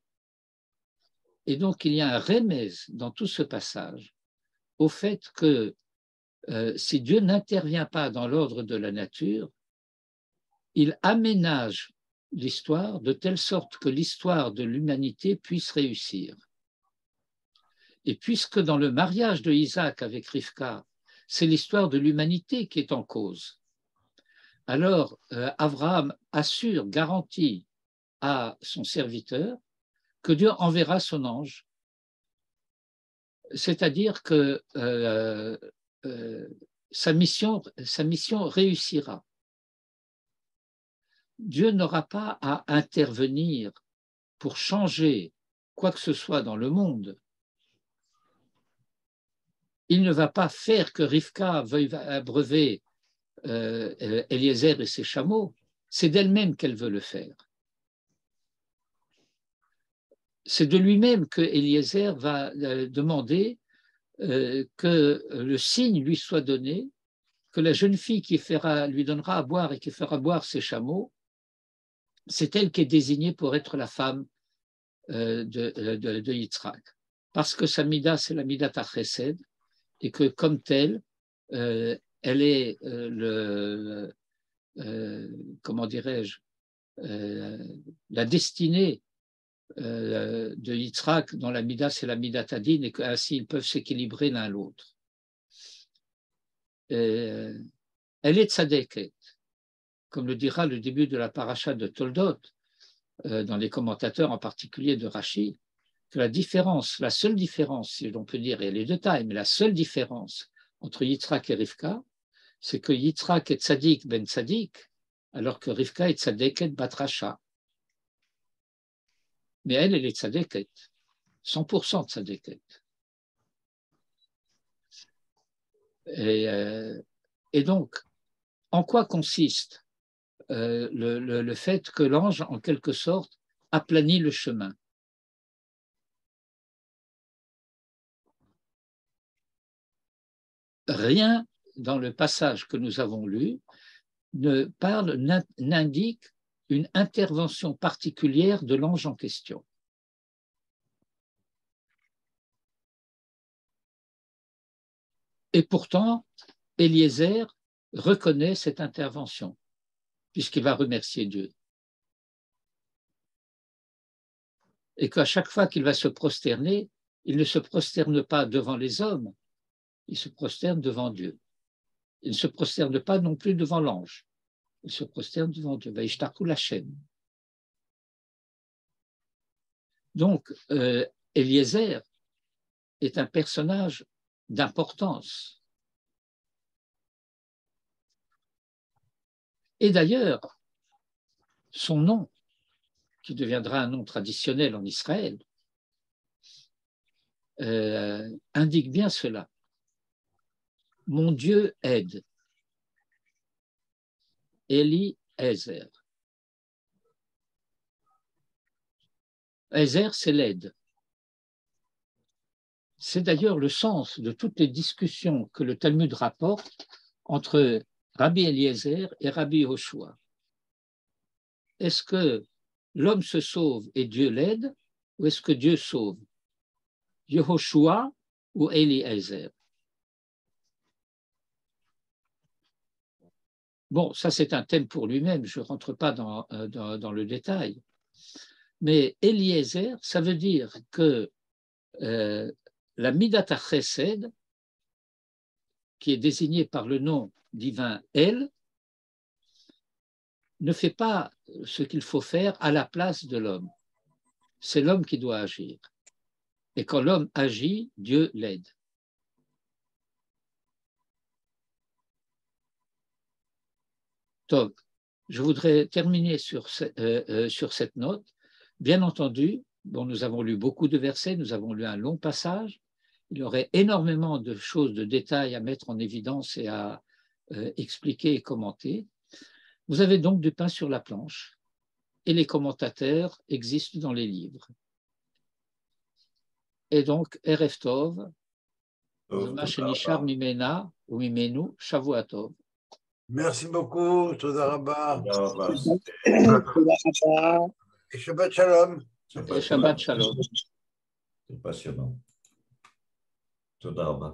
Et donc il y a un remède dans tout ce passage au fait que euh, si Dieu n'intervient pas dans l'ordre de la nature, il aménage l'histoire de telle sorte que l'histoire de l'humanité puisse réussir. Et puisque dans le mariage de Isaac avec Rivka, c'est l'histoire de l'humanité qui est en cause. Alors, euh, Abraham assure, garantit à son serviteur que Dieu enverra son ange. C'est-à-dire que euh, euh, sa, mission, sa mission réussira. Dieu n'aura pas à intervenir pour changer quoi que ce soit dans le monde il ne va pas faire que Rivka veuille abreuver euh, euh, Eliezer et ses chameaux, c'est d'elle-même qu'elle veut le faire. C'est de lui-même que Eliezer va euh, demander que le signe lui soit donné, que la jeune fille qui fera, lui donnera à boire et qui fera boire ses chameaux, c'est elle qui est désignée pour être la femme de, de, Yitzhak. Parce que sa mida, c'est la mida Tachesed, et que comme telle, euh, elle est euh, le, euh, comment dirais-je, la destinée de Yitzhak dans la Midas et la Midatadine et qu'ainsi ils peuvent s'équilibrer l'un l'autre. elle est tzadeket, comme le dira le début de la paracha de Toldot, dans les commentateurs en particulier de Rachid, que la différence, la seule différence, si l'on peut dire, et les deux tailles, mais la seule différence entre Yitzhak et Rivka, c'est que Yitzhak est tzadik ben tzadik, alors que Rivka est tzadeket batracha. Mais elle, elle est tzadeket, 100% tzadeket. Et, euh, et, donc, en quoi consiste euh, le, fait que l'ange, en quelque sorte, aplanit le chemin. Rien dans le passage que nous avons lu ne parle, n'indique une intervention particulière de l'ange en question. Et pourtant, Eliezer reconnaît cette intervention puisqu'il va remercier Dieu. Et qu'à chaque fois qu'il va se prosterner, il ne se prosterne pas devant les hommes, il se prosterne devant Dieu. Il ne se prosterne pas non plus devant l'ange. Il se prosterne devant Dieu. la chaîne. Donc, euh, Eliezer est un personnage d'importance. Et d'ailleurs, son nom, qui deviendra un nom traditionnel en Israël, euh, indique bien cela. Mon Dieu aide. Eli Ezer. Ezer, c'est l'aide. C'est d'ailleurs le sens de toutes les discussions que le Talmud rapporte entre Rabbi Eliezer et Rabbi Joshua. Est-ce que l'homme se sauve et Dieu l'aide ou est-ce que Dieu sauve? Yehoshua ou Eliezer? Bon, ça c'est un thème pour lui-même, je ne rentre pas euh, dans, le détail. Mais Eliezer, ça veut dire que euh, la Midata Chesed, qui est désignée par le nom divin El, ne fait pas ce qu'il faut faire à la place de l'homme. C'est l'homme qui doit agir. Et quand l'homme agit, Dieu l'aide. Donc, je voudrais terminer sur, euh, euh, cette note. Bien entendu, bon, nous avons lu beaucoup de versets, nous avons lu un long passage, il y aurait énormément de choses, de détails à mettre en évidence et à euh, expliquer et commenter. Vous avez donc du pain sur la planche et les commentateurs existent dans les livres. Et donc, Erev Tov, Mimena ou Mimenu, Shavuatov. Merci beaucoup, Todarabah. Et Shabbat Shalom. Et Shabbat Shalom. C'est passionnant. תודה רבה.